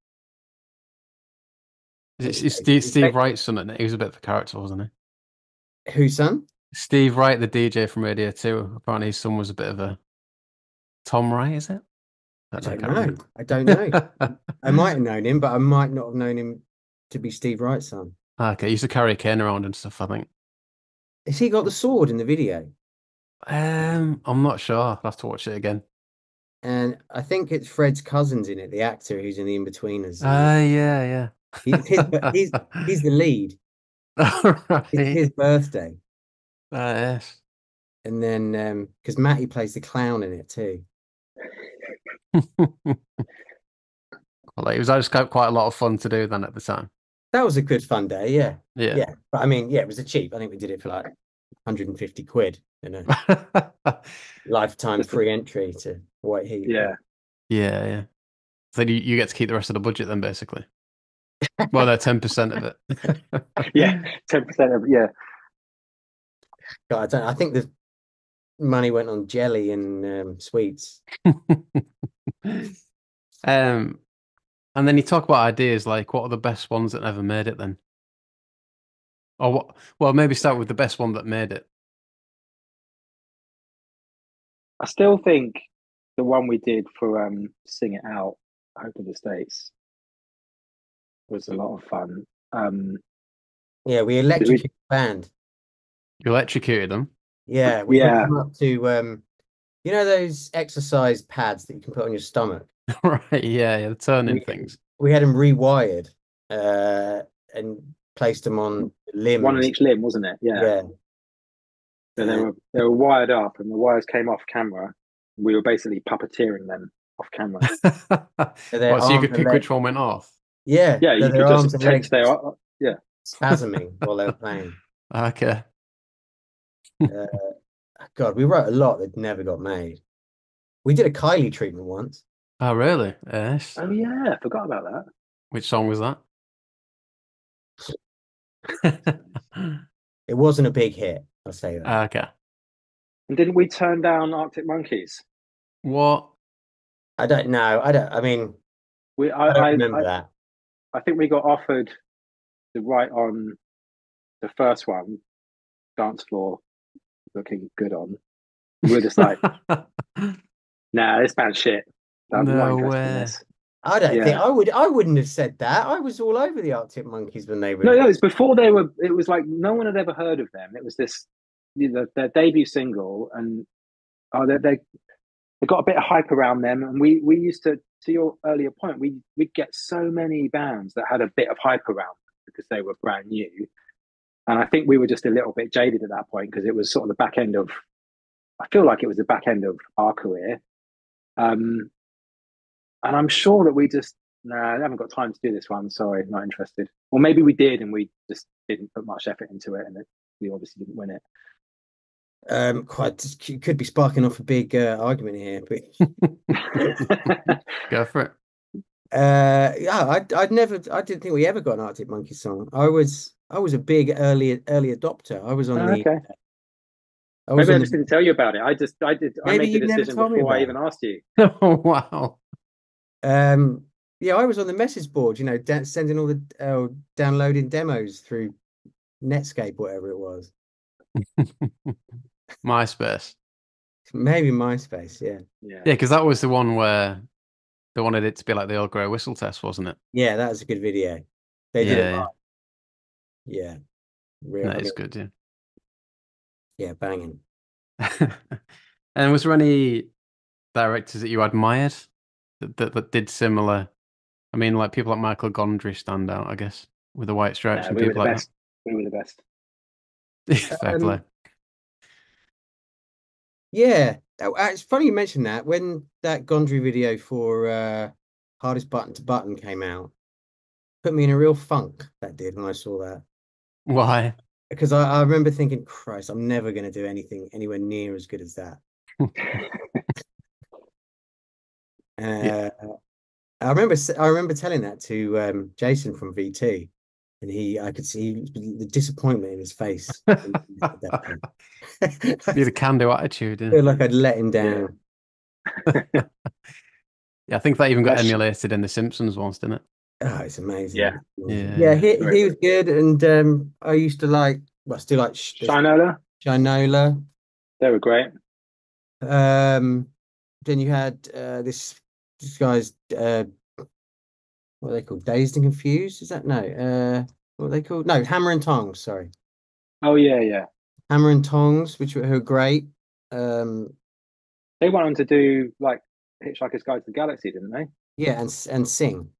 Is it, Is it's Steve, Steve Wright's son, isn't it? He was a bit of a character, wasn't he? whose son? Steve Wright, the DJ from Radio 2. Apparently, his son was a bit of a Tom Wright, is it? I don't know. I don't know. I might have known him, but I might not have known him to be Steve Wright's son. Okay, he used to carry a cane around and stuff, I think. Has he got the sword in the video? Um, I'm not sure. I'll have to watch it again. And I think it's Fred's cousin's in it, the actor who's in the Inbetweeners. Ah, yeah, yeah. He's- his- he's, he's the lead. right. It's his birthday. Ah, yes. And then um because Matty plays the clown in it too. well, it was just quite quite a lot of fun to do then at the time. That was a good fun day, yeah. Yeah. Yeah. But I mean, yeah, it was a cheap. I think we did it for like 150 quid, you know, lifetime free entry to White Heat. Yeah. yeah, yeah. So you, you get to keep the rest of the budget then, basically. Well, they're ten percent of it. Yeah. Ten percent of yeah. God, I don't I think the money went on jelly and um, sweets. um, and then you talk about ideas like what are the best ones that never made it then? Or what? Well, maybe start with the best one that made it. I still think the one we did for um Sing It Out, Hope of the States was a lot of fun. Um Yeah, we electrocuted the band. You electrocuted them. Yeah, we hooked Yeah. them up to um you know those exercise pads that you can put on your stomach. right? Yeah, yeah. The turning We- things. We had them rewired uh and placed them on limbs. one on each limb, wasn't it? Yeah. yeah. So they were they were wired up and the wires came off camera. We were basically puppeteering them off camera. So their What, so you could pick legs- which one went off. Yeah, Yeah, you their could arms just and take their yeah. spasming while they were playing. Okay. Uh, God, we wrote a lot that never got made. We did a Kylie treatment once. Oh, really? Yes. Oh yeah, I forgot about that. Which song was that? It wasn't a big hit, I'll say that. Ah, okay. And didn't we turn down Arctic Monkeys? What? I don't know. I don't. I mean, We I I don't I, remember I, that. I think we got offered to write on the first one, dance floor looking good on. We We're just like, nah, this band's shit. Not No way. I don't think I would. I wouldn't have said that. I was all over the Arctic Monkeys when they were. No, no, it's before they were. It was like no one had ever heard of them. It was this, you know, their debut single, and oh, they they they got a bit of hype around them. And we we used to, to your earlier point, we we'd get so many bands that had a bit of hype around them because they were brand new. And I think we were just a little bit jaded at that point because it was sort of the back end of. I feel like it was the back end of our career. Um, and I'm sure that we just Nah, I haven't got time to do this one. Sorry, not interested. Or maybe we did and we just didn't put much effort into it and it, we obviously didn't win it. Um, quite could be sparking off a big uh, argument here, but Go for it. uh, yeah, I I'd never. I didn't think we ever got an Arctic Monkey song. I was I was a big early early adopter. I was on Oh, the. okay. I was Maybe I on just the, didn't tell you about it. I just, I did, I Maybe made the you never decision told me before I about even asked you. oh wow. Um yeah, I was on the message board. You know, da- sending all the uh, downloading demos through Netscape, whatever it was. MySpace. Maybe MySpace, yeah. Yeah. Yeah, because that was the one where they wanted it to be like the old grey whistle test, wasn't it? Yeah, that was a good video. They did it Yeah, live. Yeah. Real, That I is mean, good, yeah. yeah, banging. and was there any directors that you admired that, that, that did similar? I mean, like people like Michel Gondry stand out, I guess, with the white stripes Yeah, and we were people the like best. We were the best. Fair Um, play. Yeah, uh, it's funny you mentioned that. When that Gondry video for uh Hardest Button to Button came out, put me in a real funk. That did when I saw that Why? because I, I remember thinking, Christ, I'm never going to do anything anywhere near as good as that. Uh, I remember s- I remember telling that to um, Jason from VT, and he I could see the disappointment in his face. when he said that. Be the can-do attitude. Yeah. feel like I'd let him down. yeah, I think that even got That's- emulated in The Simpsons once, didn't it? Oh, it's amazing. Yeah. Yeah, yeah. yeah. He, he was good, and um, I used to like. Well, I still like Sh- Shynola, Shynola. they were great. Um, then you had uh, this this guy's uh, what are they called? Dazed and Confused? Is that no? Uh, what are they called? No, Hammer and Tongs. Sorry, Oh yeah, yeah. Hammer and Tongs, which were who are great. Um, They went on to do like Hitchhiker's Guide to the Galaxy, didn't they? yeah, and and Sing,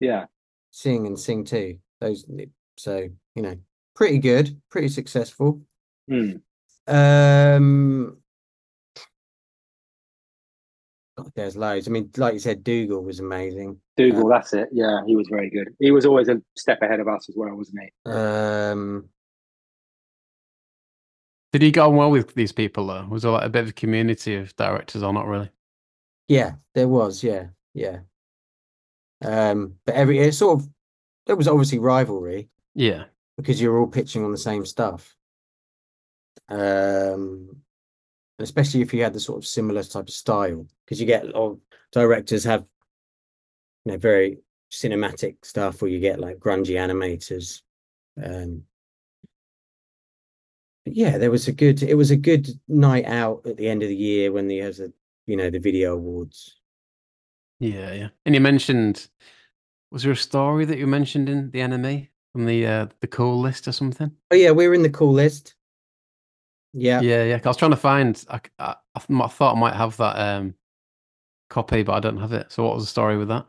Yeah. Sing and Sing too. Those, so you know, pretty good, pretty successful. Hmm. Um, there's loads. I mean, like you said, Dougal was amazing. Dougal, that's it. Yeah, he was very good. He was always a step ahead of us as well, wasn't he? Um, Did he get on well with these people though? Was there like a bit of a community of directors or not really? yeah, there was. Yeah, yeah. Um, but every it sort of there was obviously rivalry Yeah. because you're all pitching on the same stuff. Um, especially if you had the sort of similar type of style, because you get a lot of directors have, you know, very cinematic stuff, or you get like grungy animators. Um, yeah, there was a good. It was a good night out at the end of the year when the has a you know the video awards. Yeah, yeah. And you mentioned was there a story that you mentioned in the NME from the uh the cool list or something? Oh yeah, we were in the cool list. Yeah, Yeah, yeah. I was trying to find. I, c- I, I th- I thought I might have that um copy, but I don't have it. So what was the story with that?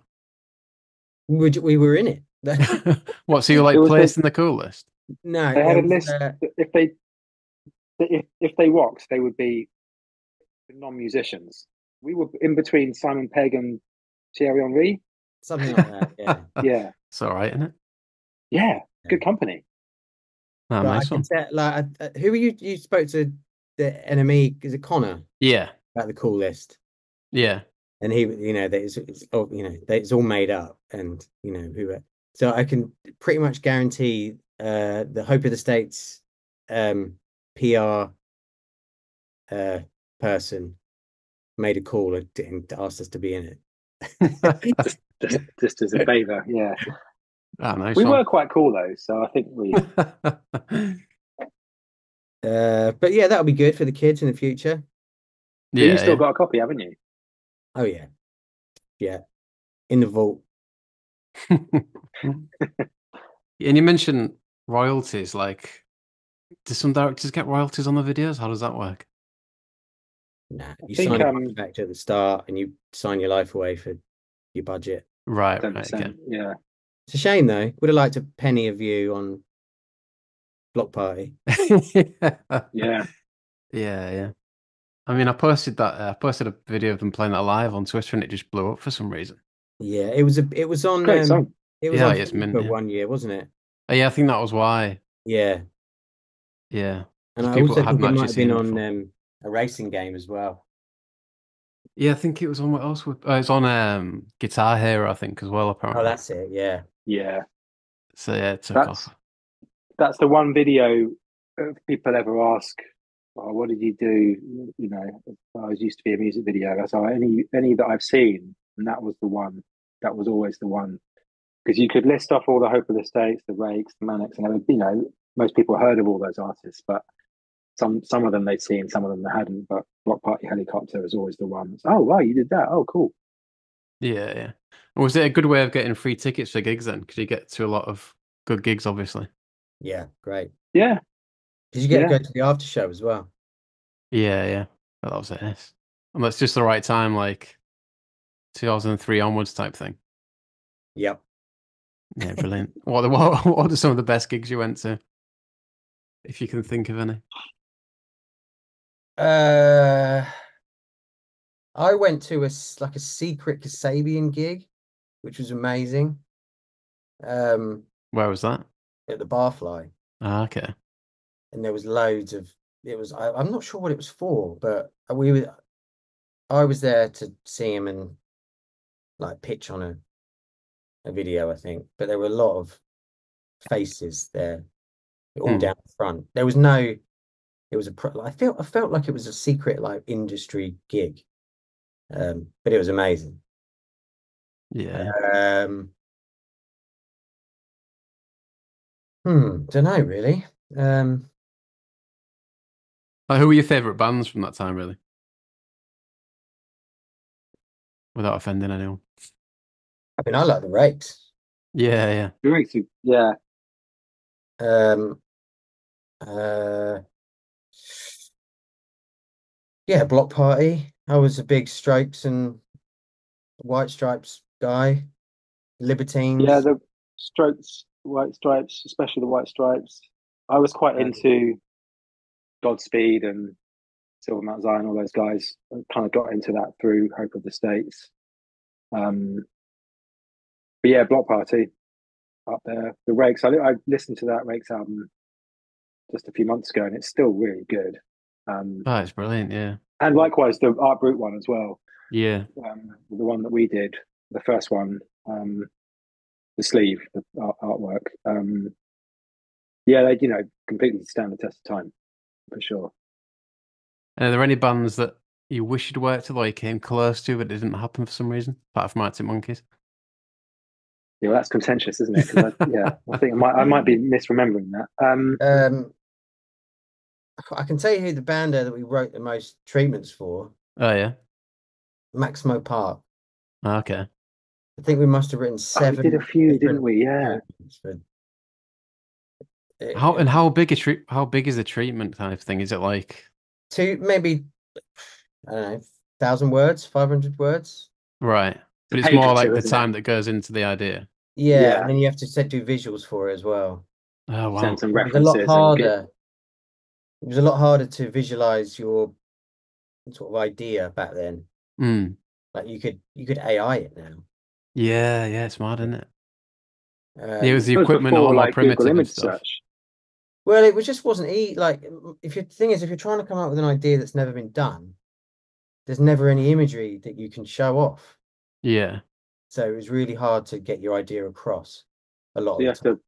we, were- we were in it. what? So you like It was placed in the cool list? no, They had it a list. uh, that If they if if they walked, they would be non-musicians. We were in between Simon Pegg and Thierry Henry. something like that. Yeah. Yeah, It's all right, isn't it? yeah, good company. Ah, But I nice can one. tell, like, I- I- who were you? You spoke to the NME? Is it Conor Yeah, about the cool list? yeah. And he, you know, that it's, it's all, you know, that it's all made up, and you know who. are- So I can pretty much guarantee uh the Hope of the States um PR uh person made a call and and asked us to be in it. Just, just as a favour. Yeah, ah, nice we one. were quite cool though, so I think we. Uh, but yeah, that'll be good for the kids in the future. yeah, you still yeah. got a copy, haven't you? Oh yeah, yeah, in the vault. and you mentioned royalties. Like, do some directors get royalties on the videos? How does that work? Nah, you think, sign a um, contract at the start and you sign your life away for your budget. Right, Ten right. Okay. Yeah. It's a shame though. Would have liked a penny of you on Bloc Party. yeah, Yeah. yeah, yeah. I mean, I posted that. Uh, I posted a video of them playing that live on Twitter, and it just blew up for some reason. Yeah, it was a. It was on. Great um, song. It was Yeah, on it's FIFA mint, yeah. one year, wasn't it? Uh, yeah, I think that was why. Yeah, Yeah, and I also think hadn't it might have been on um, a racing game as well. yeah. I think it was on what else? would- Uh, it's on um, Guitar Hero, I think, as well. Apparently. Oh, that's it. Yeah, Yeah. so yeah, it took That's- off. That's the one video people ever ask, oh, what did you do? You know, oh, I was used to be a music video. That's all. Any any that I've seen, and that was the one. That was always the one. Because you could list off all the Hope of the States, the Rakes, the Manics, and. You know, most people heard of all those artists, but some some of them they'd seen, some of them they hadn't. But Bloc Party Helicopter is always the one. Oh wow, you did that. Oh cool. Yeah, yeah. Was it a good way of getting free tickets for gigs then? Because you get to a lot of good gigs, obviously. Yeah, great. Yeah, Did you get Yeah. to go to the after show as well? Yeah, yeah. But that was it. yes. And that's just the right time, like 2003 onwards type thing. Yep. Yeah, brilliant. what, are the- what, what are some of the best gigs you went to? If you can think of any. Uh, I went to a like a secret Kasabian gig, which was amazing. Um, Where was that? at the Barfly, Ah, okay. and there was loads of. It was. I, I'm not sure what it was for, but we were. I was there to see him and like pitch on a a video, I think. But there were a lot of faces there, all Hmm. down the front. There was no. It was a. I felt. I felt like it was a secret like industry gig, um, but it was amazing. Yeah. Um, hmm. Don't know really. Um, Like, who were your favourite bands from that time, really? Without offending anyone. I mean, I like the Rakes. Yeah, yeah. Great. Yeah, Um, uh, yeah, Bloc Party. I was a big Strokes and White Stripes guy. Libertines. yeah. The Strokes, White Stripes, especially the White Stripes. I was quite Yeah. into Godspeed and Silver Mount Zion, all those guys. I kind of got into that through Hope of the States. Um, but yeah, Bloc Party up there. The Rakes. I, I listened to that Rakes album just a few months ago, and it's still really good. Um, Oh, it's brilliant. Yeah. And likewise, the Art Brut one as well. Yeah. um, the one that we did, the first one, um, the sleeve, the art, artwork. Um, yeah, they you know completely stand the test of time for sure. And are there any bands that you wish you'd worked with or you came close to but it didn't happen for some reason? Apart from Arctic Monkeys. Yeah, well, that's contentious, isn't it? I, yeah, I think I might I might be misremembering that. Um, Um, I can tell you who the band are that we wrote the most treatments for. Oh, yeah. Maximo Park. Okay. I think we must have written oh, seven. we did a few, didn't we? Yeah. It- How and how big a treat? How big is the treatment kind of thing? Is it like two maybe I don't know, thousand words, five hundred words. right? But It's it's more like to, the isn't it? time that goes into the idea. Yeah, Yeah. and then you have to set, do visuals for it as well. Oh wow! Send some It was a lot harder. It was a lot harder to visualize your sort of idea back then. Mm. Like you could you could AI it now. Yeah, yeah, it's mad, isn't it? Um, yeah, it was the equipment before, all more like, primitive Google and image stuff. search. Well, it was just wasn't e like if your thing is if you're trying to come up with an idea that's never been done, there's never any imagery that you can show off. Yeah, So it was really hard to get your idea across a lot of you the have time. to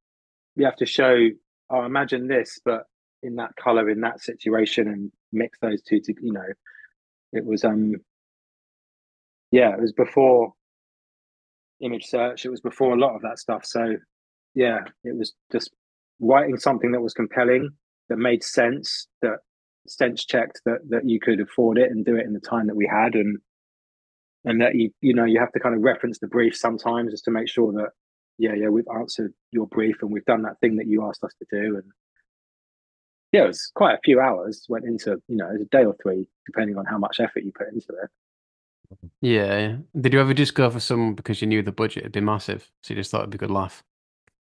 you have to show oh imagine this but in that color in that situation and mix those two to you know it was um yeah it was before image search it was before a lot of that stuff so yeah it was just writing something that was compelling that made sense that sense checked that that you could afford it and do it in the time that we had and and that you you know you have to kind of reference the brief sometimes just to make sure that yeah, yeah, we've answered your brief and we've done that thing that you asked us to do. And yeah, it was quite a few hours went into, you know, a day or three, depending on how much effort you put into it. yeah, yeah. Did you ever just go for some because you knew the budget would be massive, so you just thought it'd be a good laugh?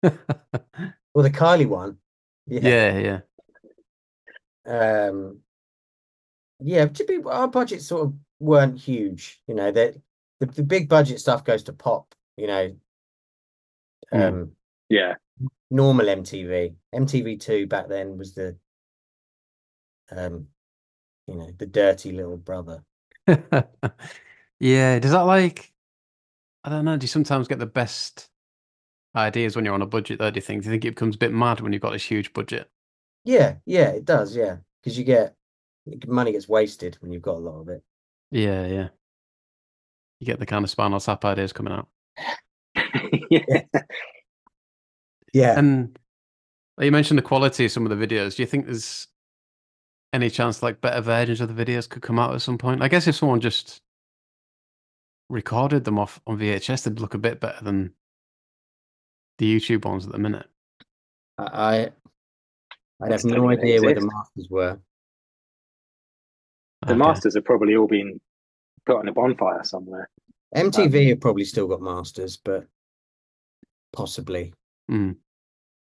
Well, the Kylie one. yeah, yeah, Um, yeah, to be our budgets sort of weren't huge, you know, that the, the big budget stuff goes to pop, you know. Mm. Um, Yeah. normal MTV. MTV2 back then was the um, you know, the dirty little brother. yeah. Does that like? I don't know. Do you sometimes get the best ideas when you're on a budget? Though, do you think? Do you think it becomes a bit mad when you've got this huge budget? Yeah, yeah, it does, yeah. Because you get money gets wasted when you've got a lot of it. Yeah, yeah. You get the kind of Spinal Tap ideas coming out. yeah. Yeah. And you mentioned the quality of some of the videos. Do you think there's any chance like better versions of the videos could come out at some point? I guess if someone just recorded them off on VHS, they'd look a bit better than the YouTube ones at the minute. I I have no don't even idea where the masters were. The Okay. masters have probably all been put on a bonfire somewhere. MTV have probably still got masters, but possibly. Mm.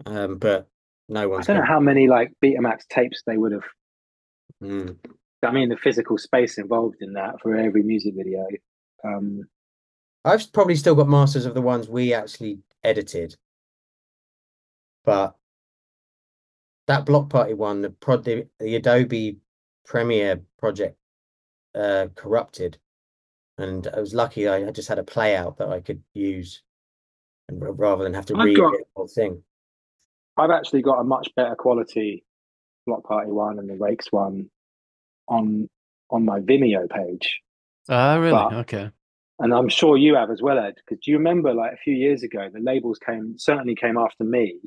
Um, but no one. I don't know how many like Betamax tapes they would have. Mm. I mean, the physical space involved in that for every music video. Um, I've probably still got masters of the ones we actually edited, but that Bloc Party one, the prod, the, the Adobe Premiere project, uh, corrupted, and I was lucky I, I just had a play out that I could use, and rather than have to I've read got- the whole thing. I've actually got a much better quality Bloc Party one and the Rakes one on on my Vimeo page, Ah, really? But- okay. and I'm sure you have as well, Ed. Because do you remember, like a few years ago, the labels came certainly came after me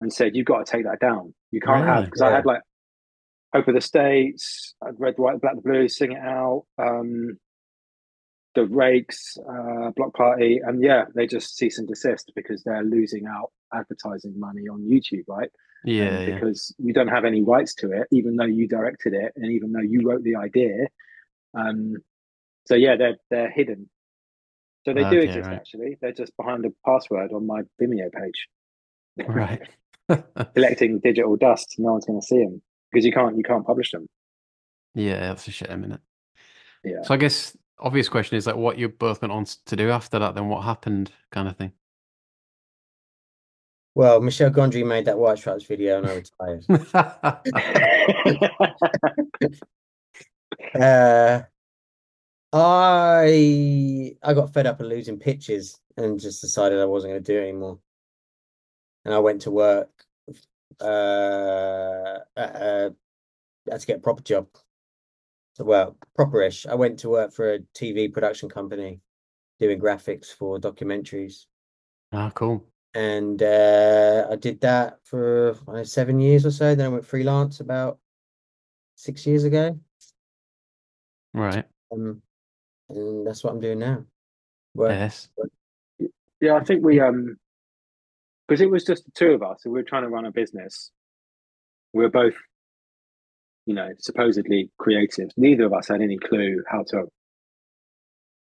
and said, "You've got to take that down. You can't have." Really? Because I had like Hope of the States, I'd Red, White, Black, the Blue, Sing It Out, um, the Rakes, uh, Bloc Party, and yeah, they just cease and desist because they're losing out advertising money on YouTube, right? Yeah, um, yeah. because you don't have any rights to it, even though you directed it and even though you wrote the idea. Um, so yeah, they're they're hidden. So they do exist right. actually. They're just behind a password on my Vimeo page, Right. collecting digital dust. No one's going to see them because you can't you can't publish them. yeah, that's a shame, isn't it? Yeah. So I guess obvious question is like what you both went on to do after that, then what happened kind of thing. Well, Michel Gondry made that White Stripes video, and I retired. Uh, I I got fed up of losing pitches and just decided I wasn't going to do it anymore. And I went to work. Uh, uh, had to get a proper job. So, well, properish. I went to work for a TV production company doing graphics for documentaries, ah, cool. And uh, I did that for know, seven years or so. Then I went freelance about six years ago. Right. Um, and that's what I'm doing now. Work. Yes. yeah, I think we um because it was just the two of us, and we were trying to run a business. We were both, you know, supposedly creative. Neither of us had any clue how to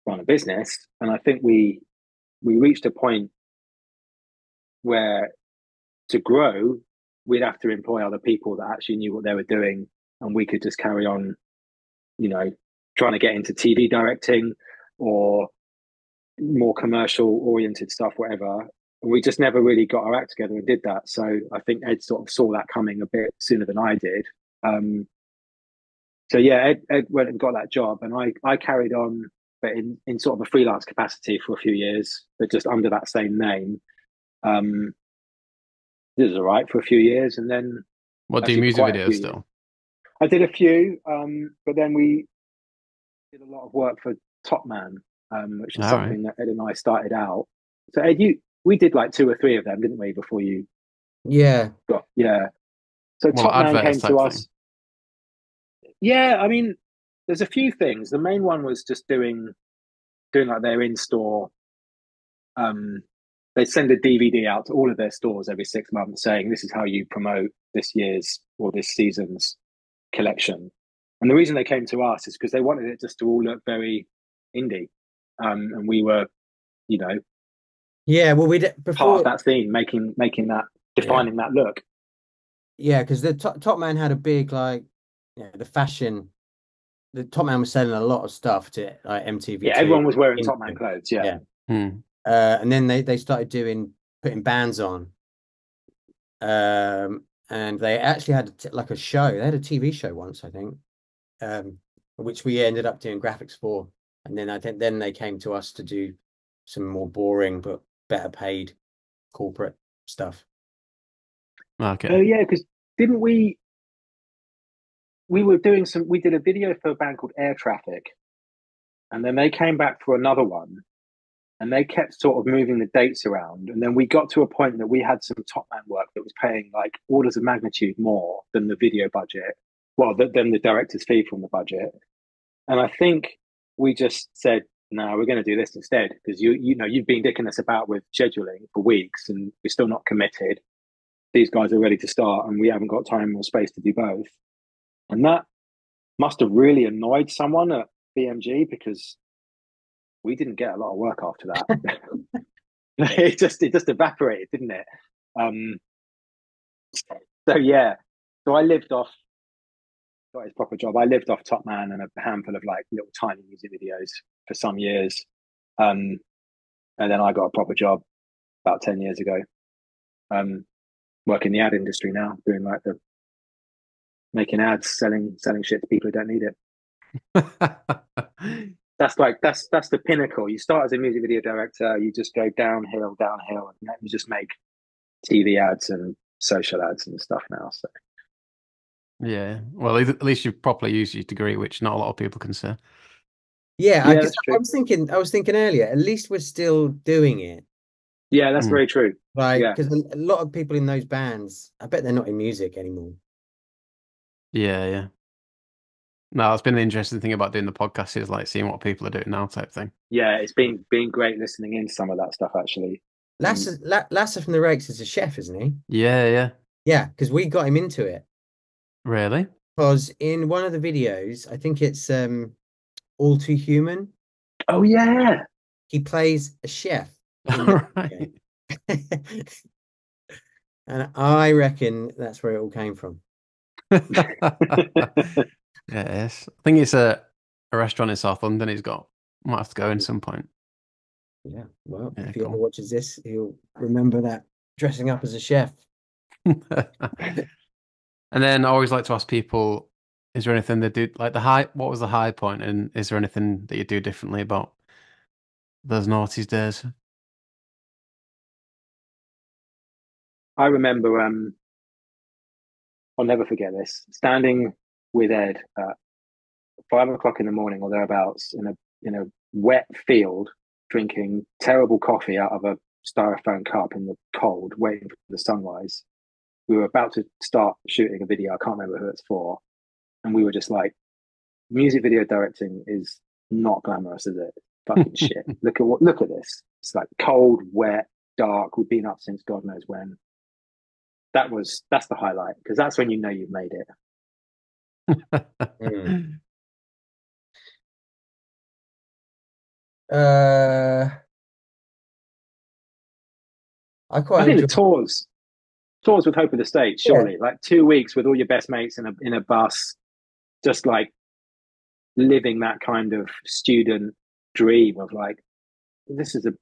run a business, and I think we we reached a point where to grow, we'd have to employ other people that actually knew what they were doing, and we could just carry on, you know, trying to get into TV directing or more commercial oriented stuff, whatever. We just never really got our act together and did that. So I think Ed sort of saw that coming a bit sooner than I did. Um, so yeah, Ed, Ed went and got that job, and I I carried on, but in in sort of a freelance capacity for a few years, but just under that same name. Um, this was all right for a few years, and then What do you music videos few still? I did a few, um, but then we did a lot of work for Top Man, um, which is All right. something that Ed and I started out. So Ed, you we did like two or three of them, didn't we, before you Yeah, got yeah. So Well, Top Man came type to thing. us. Yeah, I mean, there's a few things. The main one was just doing doing like their in store. Um, they send a DVD out to all of their stores every six months, saying this is how you promote this year's or this season's collection. And the reason they came to us is because they wanted it just to all look very indie, um, and we were, you know, yeah. Well, we did part before. of that scene, making making that defining that look. Yeah, because the top, top man had a big like, yeah, the fashion. The top man was selling a lot of stuff to like MTV. Yeah, everyone was wearing Top Man clothes. Yeah, Yeah. Hmm. Uh, and then they they started doing putting bands on. Um, and they actually had a t- like a show. They had a TV show once, I think, um, which we ended up doing graphics for. And then I think then they came to us to do some more boring but better paid corporate stuff. Okay. Oh yeah, because didn't we? We were doing some. We did a video for a band called Air Traffic, and then they came back for another one, and they kept sort of moving the dates around. And then we got to a point that we had some top man work that was paying like orders of magnitude more than the video budget. well, th- then the director's fee from the budget. And I think we just said, no, we're going to do this instead because you you know you've been dicking us about with scheduling for weeks and we're still not committed. These guys are ready to start and we haven't got time or space to do both. And that must have really annoyed someone at BMG because we didn't get a lot of work after that. it just it just evaporated, didn't it? Um, so yeah, so I lived off got his proper job. I lived off Top Man and a handful of like little tiny music videos for some years, um, and then I got a proper job about ten years ago. Um, work in the ad industry now, doing like the making ads, selling selling shit to people who don't need it. that's like that's that's the pinnacle. You start as a music video director, you just go downhill, downhill, and then you just make TV ads and social ads and stuff now. So yeah, well, at least you've properly used your degree, which not a lot of people can say. Yeah, I, I, was thinking. I was thinking earlier. At least we're still doing it. Yeah, that's mm. very true. Like, because yeah. a lot of people in those bands, I bet they're not in music anymore. Yeah, yeah. No, that's been the interesting thing about doing the podcast is like seeing what people are doing now, type thing. Yeah, it's been been great listening in to some of that stuff actually. Lasse, um, Lasse from the Rakes is a chef, isn't he? Yeah, yeah, yeah. Because we got him into it. Really? Because in one of the videos, I think it's um All Too Human. Oh yeah. He plays a chef. right. and I reckon that's where it all came from. yes. I think it's a, a restaurant in South London he's got. Might have to go in some point. Yeah. Well, yeah, if he cool. ever watches this, he'll remember that dressing up as a chef. And then I always like to ask people, is there anything they do like the high? What was the high point, and is there anything that you do differently about those naughty days? I remember, um, I'll never forget this. Standing with Ed at five o'clock in the morning or thereabouts in a in a wet field, drinking terrible coffee out of a styrofoam cup in the cold, waiting for the sunrise we were about to start shooting a video. I can't remember who it's for, and we were just like, music video directing is not glamorous, is it? Fucking shit. Look at what. Look at this. It's like cold, wet, dark. We've been up since God knows when. That was that's the highlight because that's when you know you've made it. Mm. Uh, I quite. I think enjoy- the tours tours with Hope of the State, surely, yeah. like two weeks with all your best mates in a in a bus, just like living that kind of student dream of like, this is a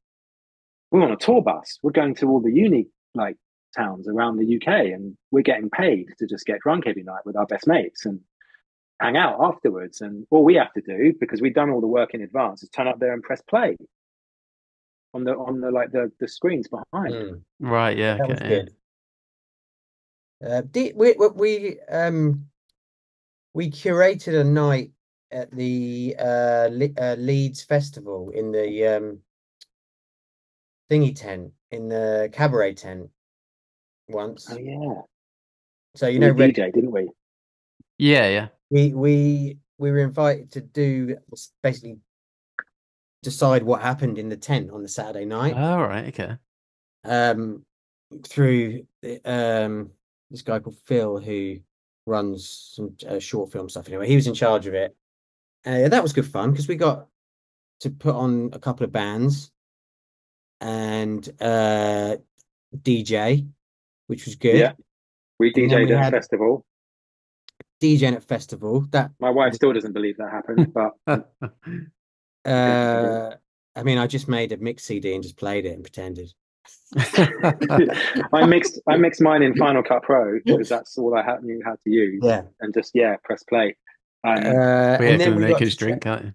we're on a tour bus. We're going to all the uni like towns around the UK, and we're getting paid to just get drunk every night with our best mates and hang out afterwards. And all we have to do, because we've done all the work in advance, is turn up there and press play on the on the like the the screens behind. Mm. Right. Yeah. That okay, uh, we, we um we curated a night at the uh, Le- uh, Leeds Festival in the um thingy tent in the cabaret tent once. Oh yeah. So you know, Red, DJ, didn't we? Yeah, yeah. We we we were invited to do basically decide what happened in the tent on the Saturday night. All right, okay. Um, through um this guy called Phil who runs some uh, short film stuff. Anyway, he was in charge of it. Uh, that was good fun because we got to put on a couple of bands and uh, DJ, which was good. Yeah, we DJed at a festival. DJing at festival. That my wife still doesn't believe that happened, but uh, I mean, I just made a mix CD and just played it and pretended. I mixed I mixed mine in Final Cut Pro because that's all I had, knew how to use. Yeah, and just yeah, press play. Um, uh, and then we make his drink, can't you?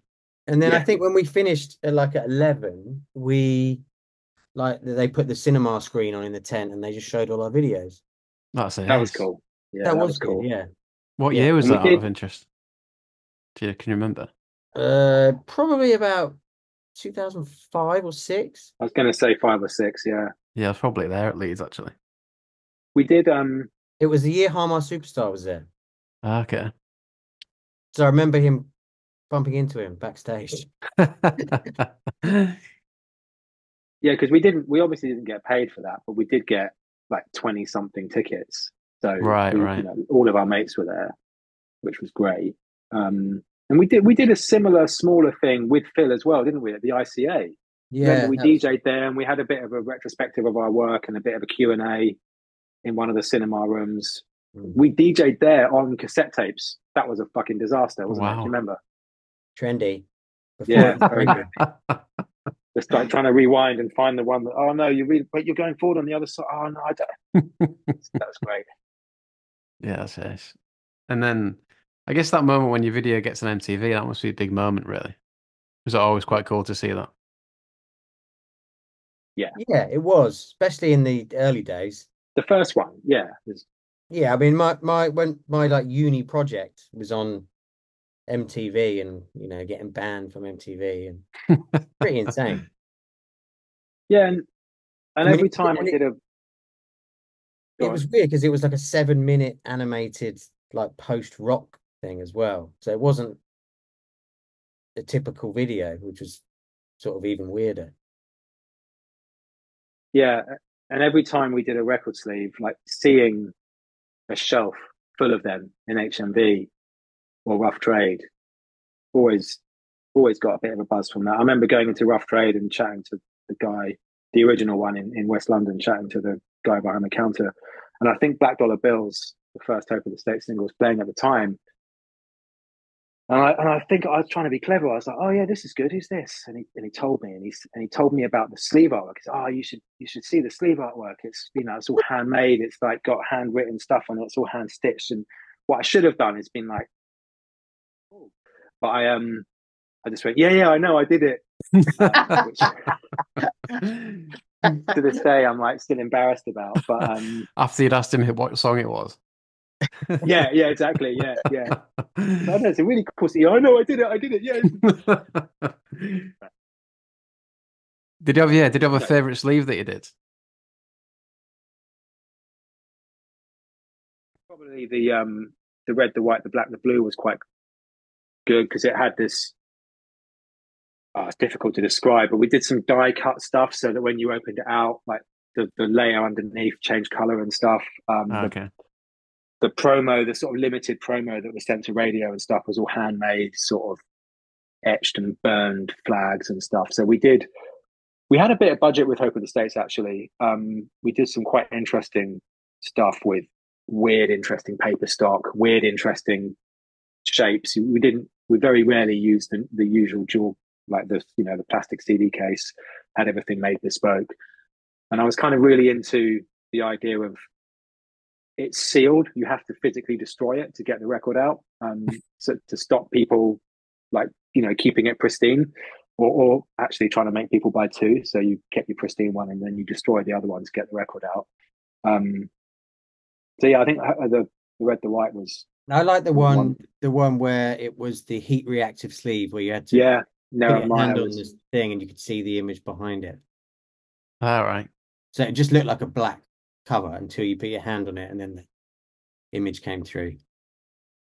And then yeah. I think when we finished uh, like at eleven, we like they put the cinema screen on in the tent and they just showed all our videos. That's it. That was cool. Yeah, that, that was, was cool. Good, yeah. What yeah. year was and that out of interest? Do you, can you remember? Uh, probably about 2005 or six. I was going to say five or six. Yeah. Yeah, I was probably there at Leeds actually. We did. Um, it was the year Harmar Superstar was there. Ah, okay. So I remember him bumping into him backstage. Yeah, because we didn't. We obviously didn't get paid for that, but we did get like twenty something tickets. So Right, we- right. You know, all of our mates were there, which was great. Um, and we did we did a similar smaller thing with Phil as well, didn't we? At the ICA. Yeah, Remember we that was- DJ'd there and we had a bit of a retrospective of our work and a bit of a Q and A in one of the cinema rooms. Mm. We DJ'd there on cassette tapes. That was a fucking disaster, wasn't it? Do Wow. you remember? trendy. Before Yeah, very good. Just like trying to rewind and find the one that oh no, you really but you're going forward on the other side. Oh no, I don't. That was great. Yeah, that's it. And then I guess that moment when your video gets an MTV, that must be a big moment, really. Was it always quite cool to see that? Yeah, Yeah, it was, especially in the early days. The first one, yeah, was- Yeah, I mean, my my when my like uni project was on MTV, and you know, getting banned from MTV, and pretty insane. yeah, and, and I mean, every time and I did a. Go It on. was weird because it was like a seven minute animated like post rock thing as well. So it wasn't a typical video, which was sort of even weirder. Yeah, and every time we did a record sleeve, like seeing a shelf full of them in HMV or Rough Trade, always, always got a bit of a buzz from that. I remember going into Rough Trade and chatting to the guy, the original one in, in West London, chatting to the guy behind the counter, and I think Black Dollar Bills, the first Hope of the State single, was playing at the time. And I, and I think I was trying to be clever. I was like, "Oh yeah, this is good. Who's this?" And he and he told me, and he and he told me about the sleeve artwork. He said, "Oh, you should you should see the sleeve artwork. It's you know it's all handmade. It's like got handwritten stuff on it. It's all hand stitched." And what I should have done is been like, "Oh," but I um I just went, "Yeah, yeah, I know, I did it." Uh, which to this day, I'm like still embarrassed about. But um, After you'd asked him what song it was. yeah, yeah, exactly. Yeah, yeah. It's a really cool. Yeah, I know, I did it. I did it. Yeah. did you have yeah? Did you have a No. favorite sleeve that you did? probably the um the red, the white, the black, the blue was quite good because it had this. Oh, it's difficult to describe, but we did some die cut stuff so that when you opened it out, like the, the layer underneath changed color and stuff. Um, the, okay. the promo, the sort of limited promo that was sent to radio and stuff was all handmade, sort of etched and burned flags and stuff. So we did, we had a bit of budget with Hope of the States actually. Um, we did some quite interesting stuff with weird, interesting paper stock, weird, interesting shapes. We didn't, we very rarely used the, the usual jewel, like the, you know, the plastic CD case, had everything made bespoke. And I was kind of really into the idea of it's sealed. You have to physically destroy it to get the record out. Um, so to stop people like you know keeping it pristine, or, or actually trying to make people buy two. So you get your pristine one and then you destroy the other one to get the record out. Um, so yeah, I think uh, the the red, the white was I like the One- one, the one where it was the heat reactive sleeve where you had to yeah. Put No, your hand mine on this thing and you could see the image behind it. All right. So it just looked like a black cover until you put your hand on it and then the image came through.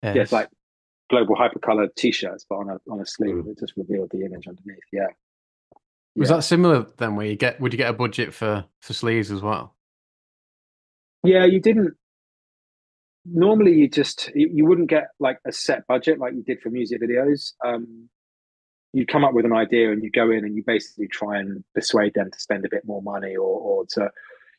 Yes. yeah, it's like global hypercolor t-shirts, but on a on a sleeve, it just revealed the image underneath. Yeah. Was Yeah. that similar then? Where you get would you get a budget for for sleeves as well? Yeah, you didn't. Normally, you just you, you wouldn't get like a set budget like you did for music videos. Um, you come up with an idea and you go in and you basically try and persuade them to spend a bit more money or or to.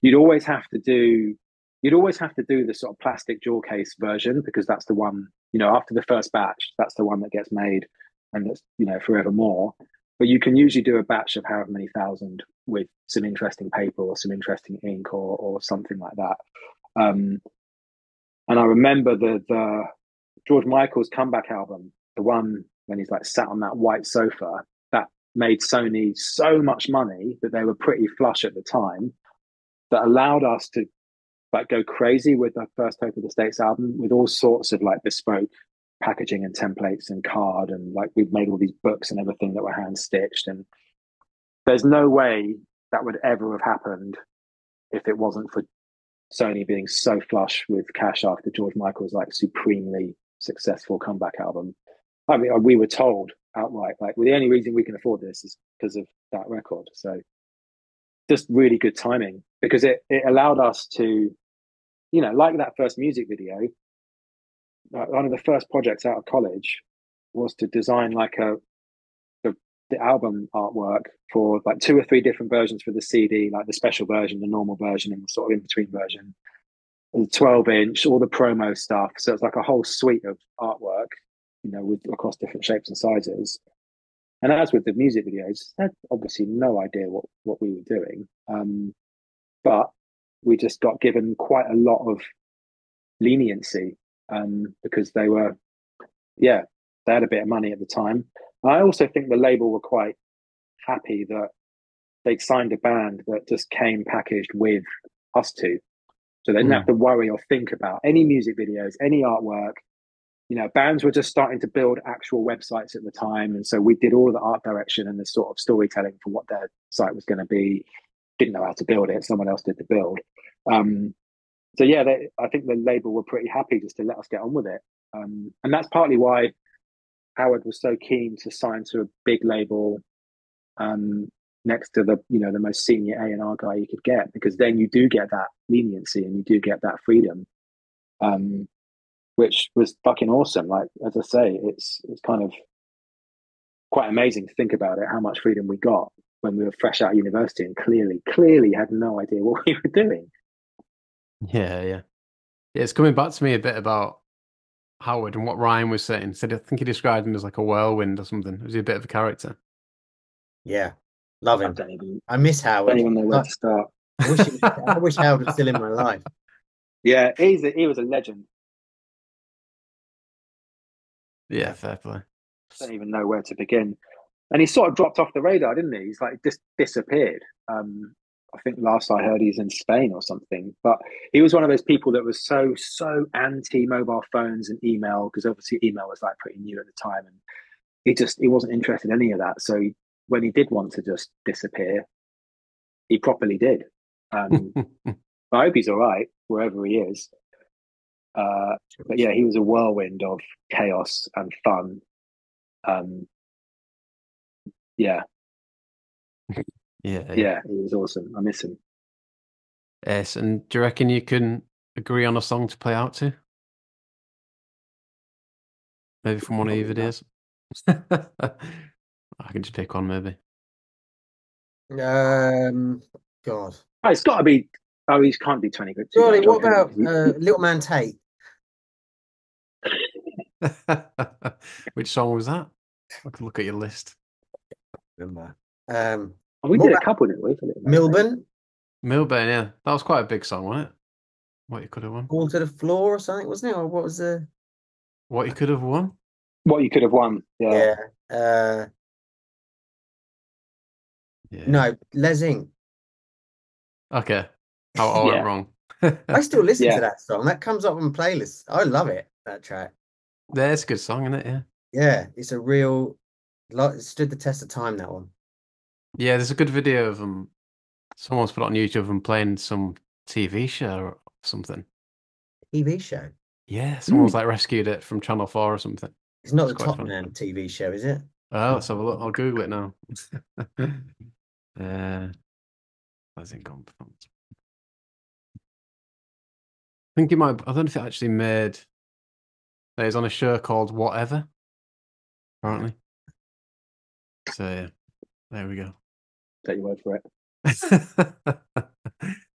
You'd always have to do. You'd always have to do the sort of plastic jewel case version because that's the one you know after the first batch. That's the one that gets made and that's you know forevermore. But you can usually do a batch of however many thousand with some interesting paper or some interesting ink or or something like that. Um, and I remember the the George Michael's comeback album, the one when he's like sat on that white sofa, that made Sony so much money that they were pretty flush at the time, that allowed us to like go crazy with the first Hope of the States album with all sorts of like bespoke packaging and templates and card and like we've made all these books and everything that were hand stitched and there's no way that would ever have happened if it wasn't for Sony being so flush with cash after George Michael's like supremely successful comeback album. I mean, we were told outright, like, well, the only reason we can afford this is because of that record. So just really good timing because it, it allowed us to, you know, like that first music video, one of the first projects out of college was to design like a, the, the album artwork for like two or three different versions for the CD, like the special version, the normal version, and the sort of in between version, the 12 inch, all the promo stuff. So it's like a whole suite of artwork you know, with across different shapes and sizes. And as with the music videos, they had obviously no idea what what we were doing, um, but we just got given quite a lot of leniency um, because they were, yeah, they had a bit of money at the time. I also think the label were quite happy that they'd signed a band that just came packaged with us two. So they didn't mm. have to worry or think about any music videos, any artwork, you know, bands were just starting to build actual websites at the time. And so we did all of the art direction and the sort of storytelling for what their site was going to be. Didn't know how to build it. Someone else did the build. Um, so yeah, they, I think the label were pretty happy just to let us get on with it. Um, and that's partly why Howard was so keen to sign to a big label um, next to the you know the most senior A and R guy you could get because then you do get that leniency and you do get that freedom. Um, which was fucking awesome. Like as I say, it's it's kind of quite amazing to think about it, how much freedom we got when we were fresh out of university and clearly, clearly had no idea what we were doing. Yeah, yeah. yeah it's coming back to me a bit about Howard and what Ryan was saying. Said I think he described him as like a whirlwind or something. Was he a bit of a character? Yeah. Love him. I, even, I miss Howard. I don't even know where to start. I wish, I wish Howard was still in my life. Yeah, he's a, he was a legend. Yeah, fair play. I don't even know where to begin. And he sort of dropped off the radar, didn't he? He's like just disappeared. Um, I think last I heard he's in Spain or something. But he was one of those people that was so so anti mobile phones and email because obviously email was like pretty new at the time, and he just he wasn't interested in any of that. So he, when he did want to just disappear, he properly did. Um, I hope he's all right wherever he is. Uh, but yeah, he was a whirlwind of chaos and fun. Um, yeah. yeah, yeah, he was awesome. I miss him. Yes, and do you reckon you can agree on a song to play out to? Maybe from one Probably of your videos. I can just pick one, maybe. Um, God, oh, it's got to be. Oh, he can't be twenty good. Surely, what about uh, Little Man Tate? Which song was that? I can look at your list. Remember. Um, oh, we did a couple, didn't we? Milburn. Milburn, yeah. That was quite a big song, wasn't it? What you could have won. Fall to the floor or something, wasn't it? Or what was the What you could have won? What you could have won. Yeah. Yeah. Uh... yeah. No, Les Inc. Okay. I, I went wrong. I still listen yeah. to that song. That comes up on playlists. I love it. That track. That's a good song, isn't it? Yeah. Yeah, it's a real. Like, stood the test of time. That one. Yeah, there's a good video of them. Someone's put it on YouTube of them playing some TV show or something. TV show. Yeah, someone's mm. like rescued it from Channel Four or something. It's not it's the Tottenham TV show, is it? Oh, let's have a look. I'll Google it now. uh, as in confidence. I think it might. I don't know if it actually made He's on a show called Whatever, apparently. So yeah, there we go. Take your word for it.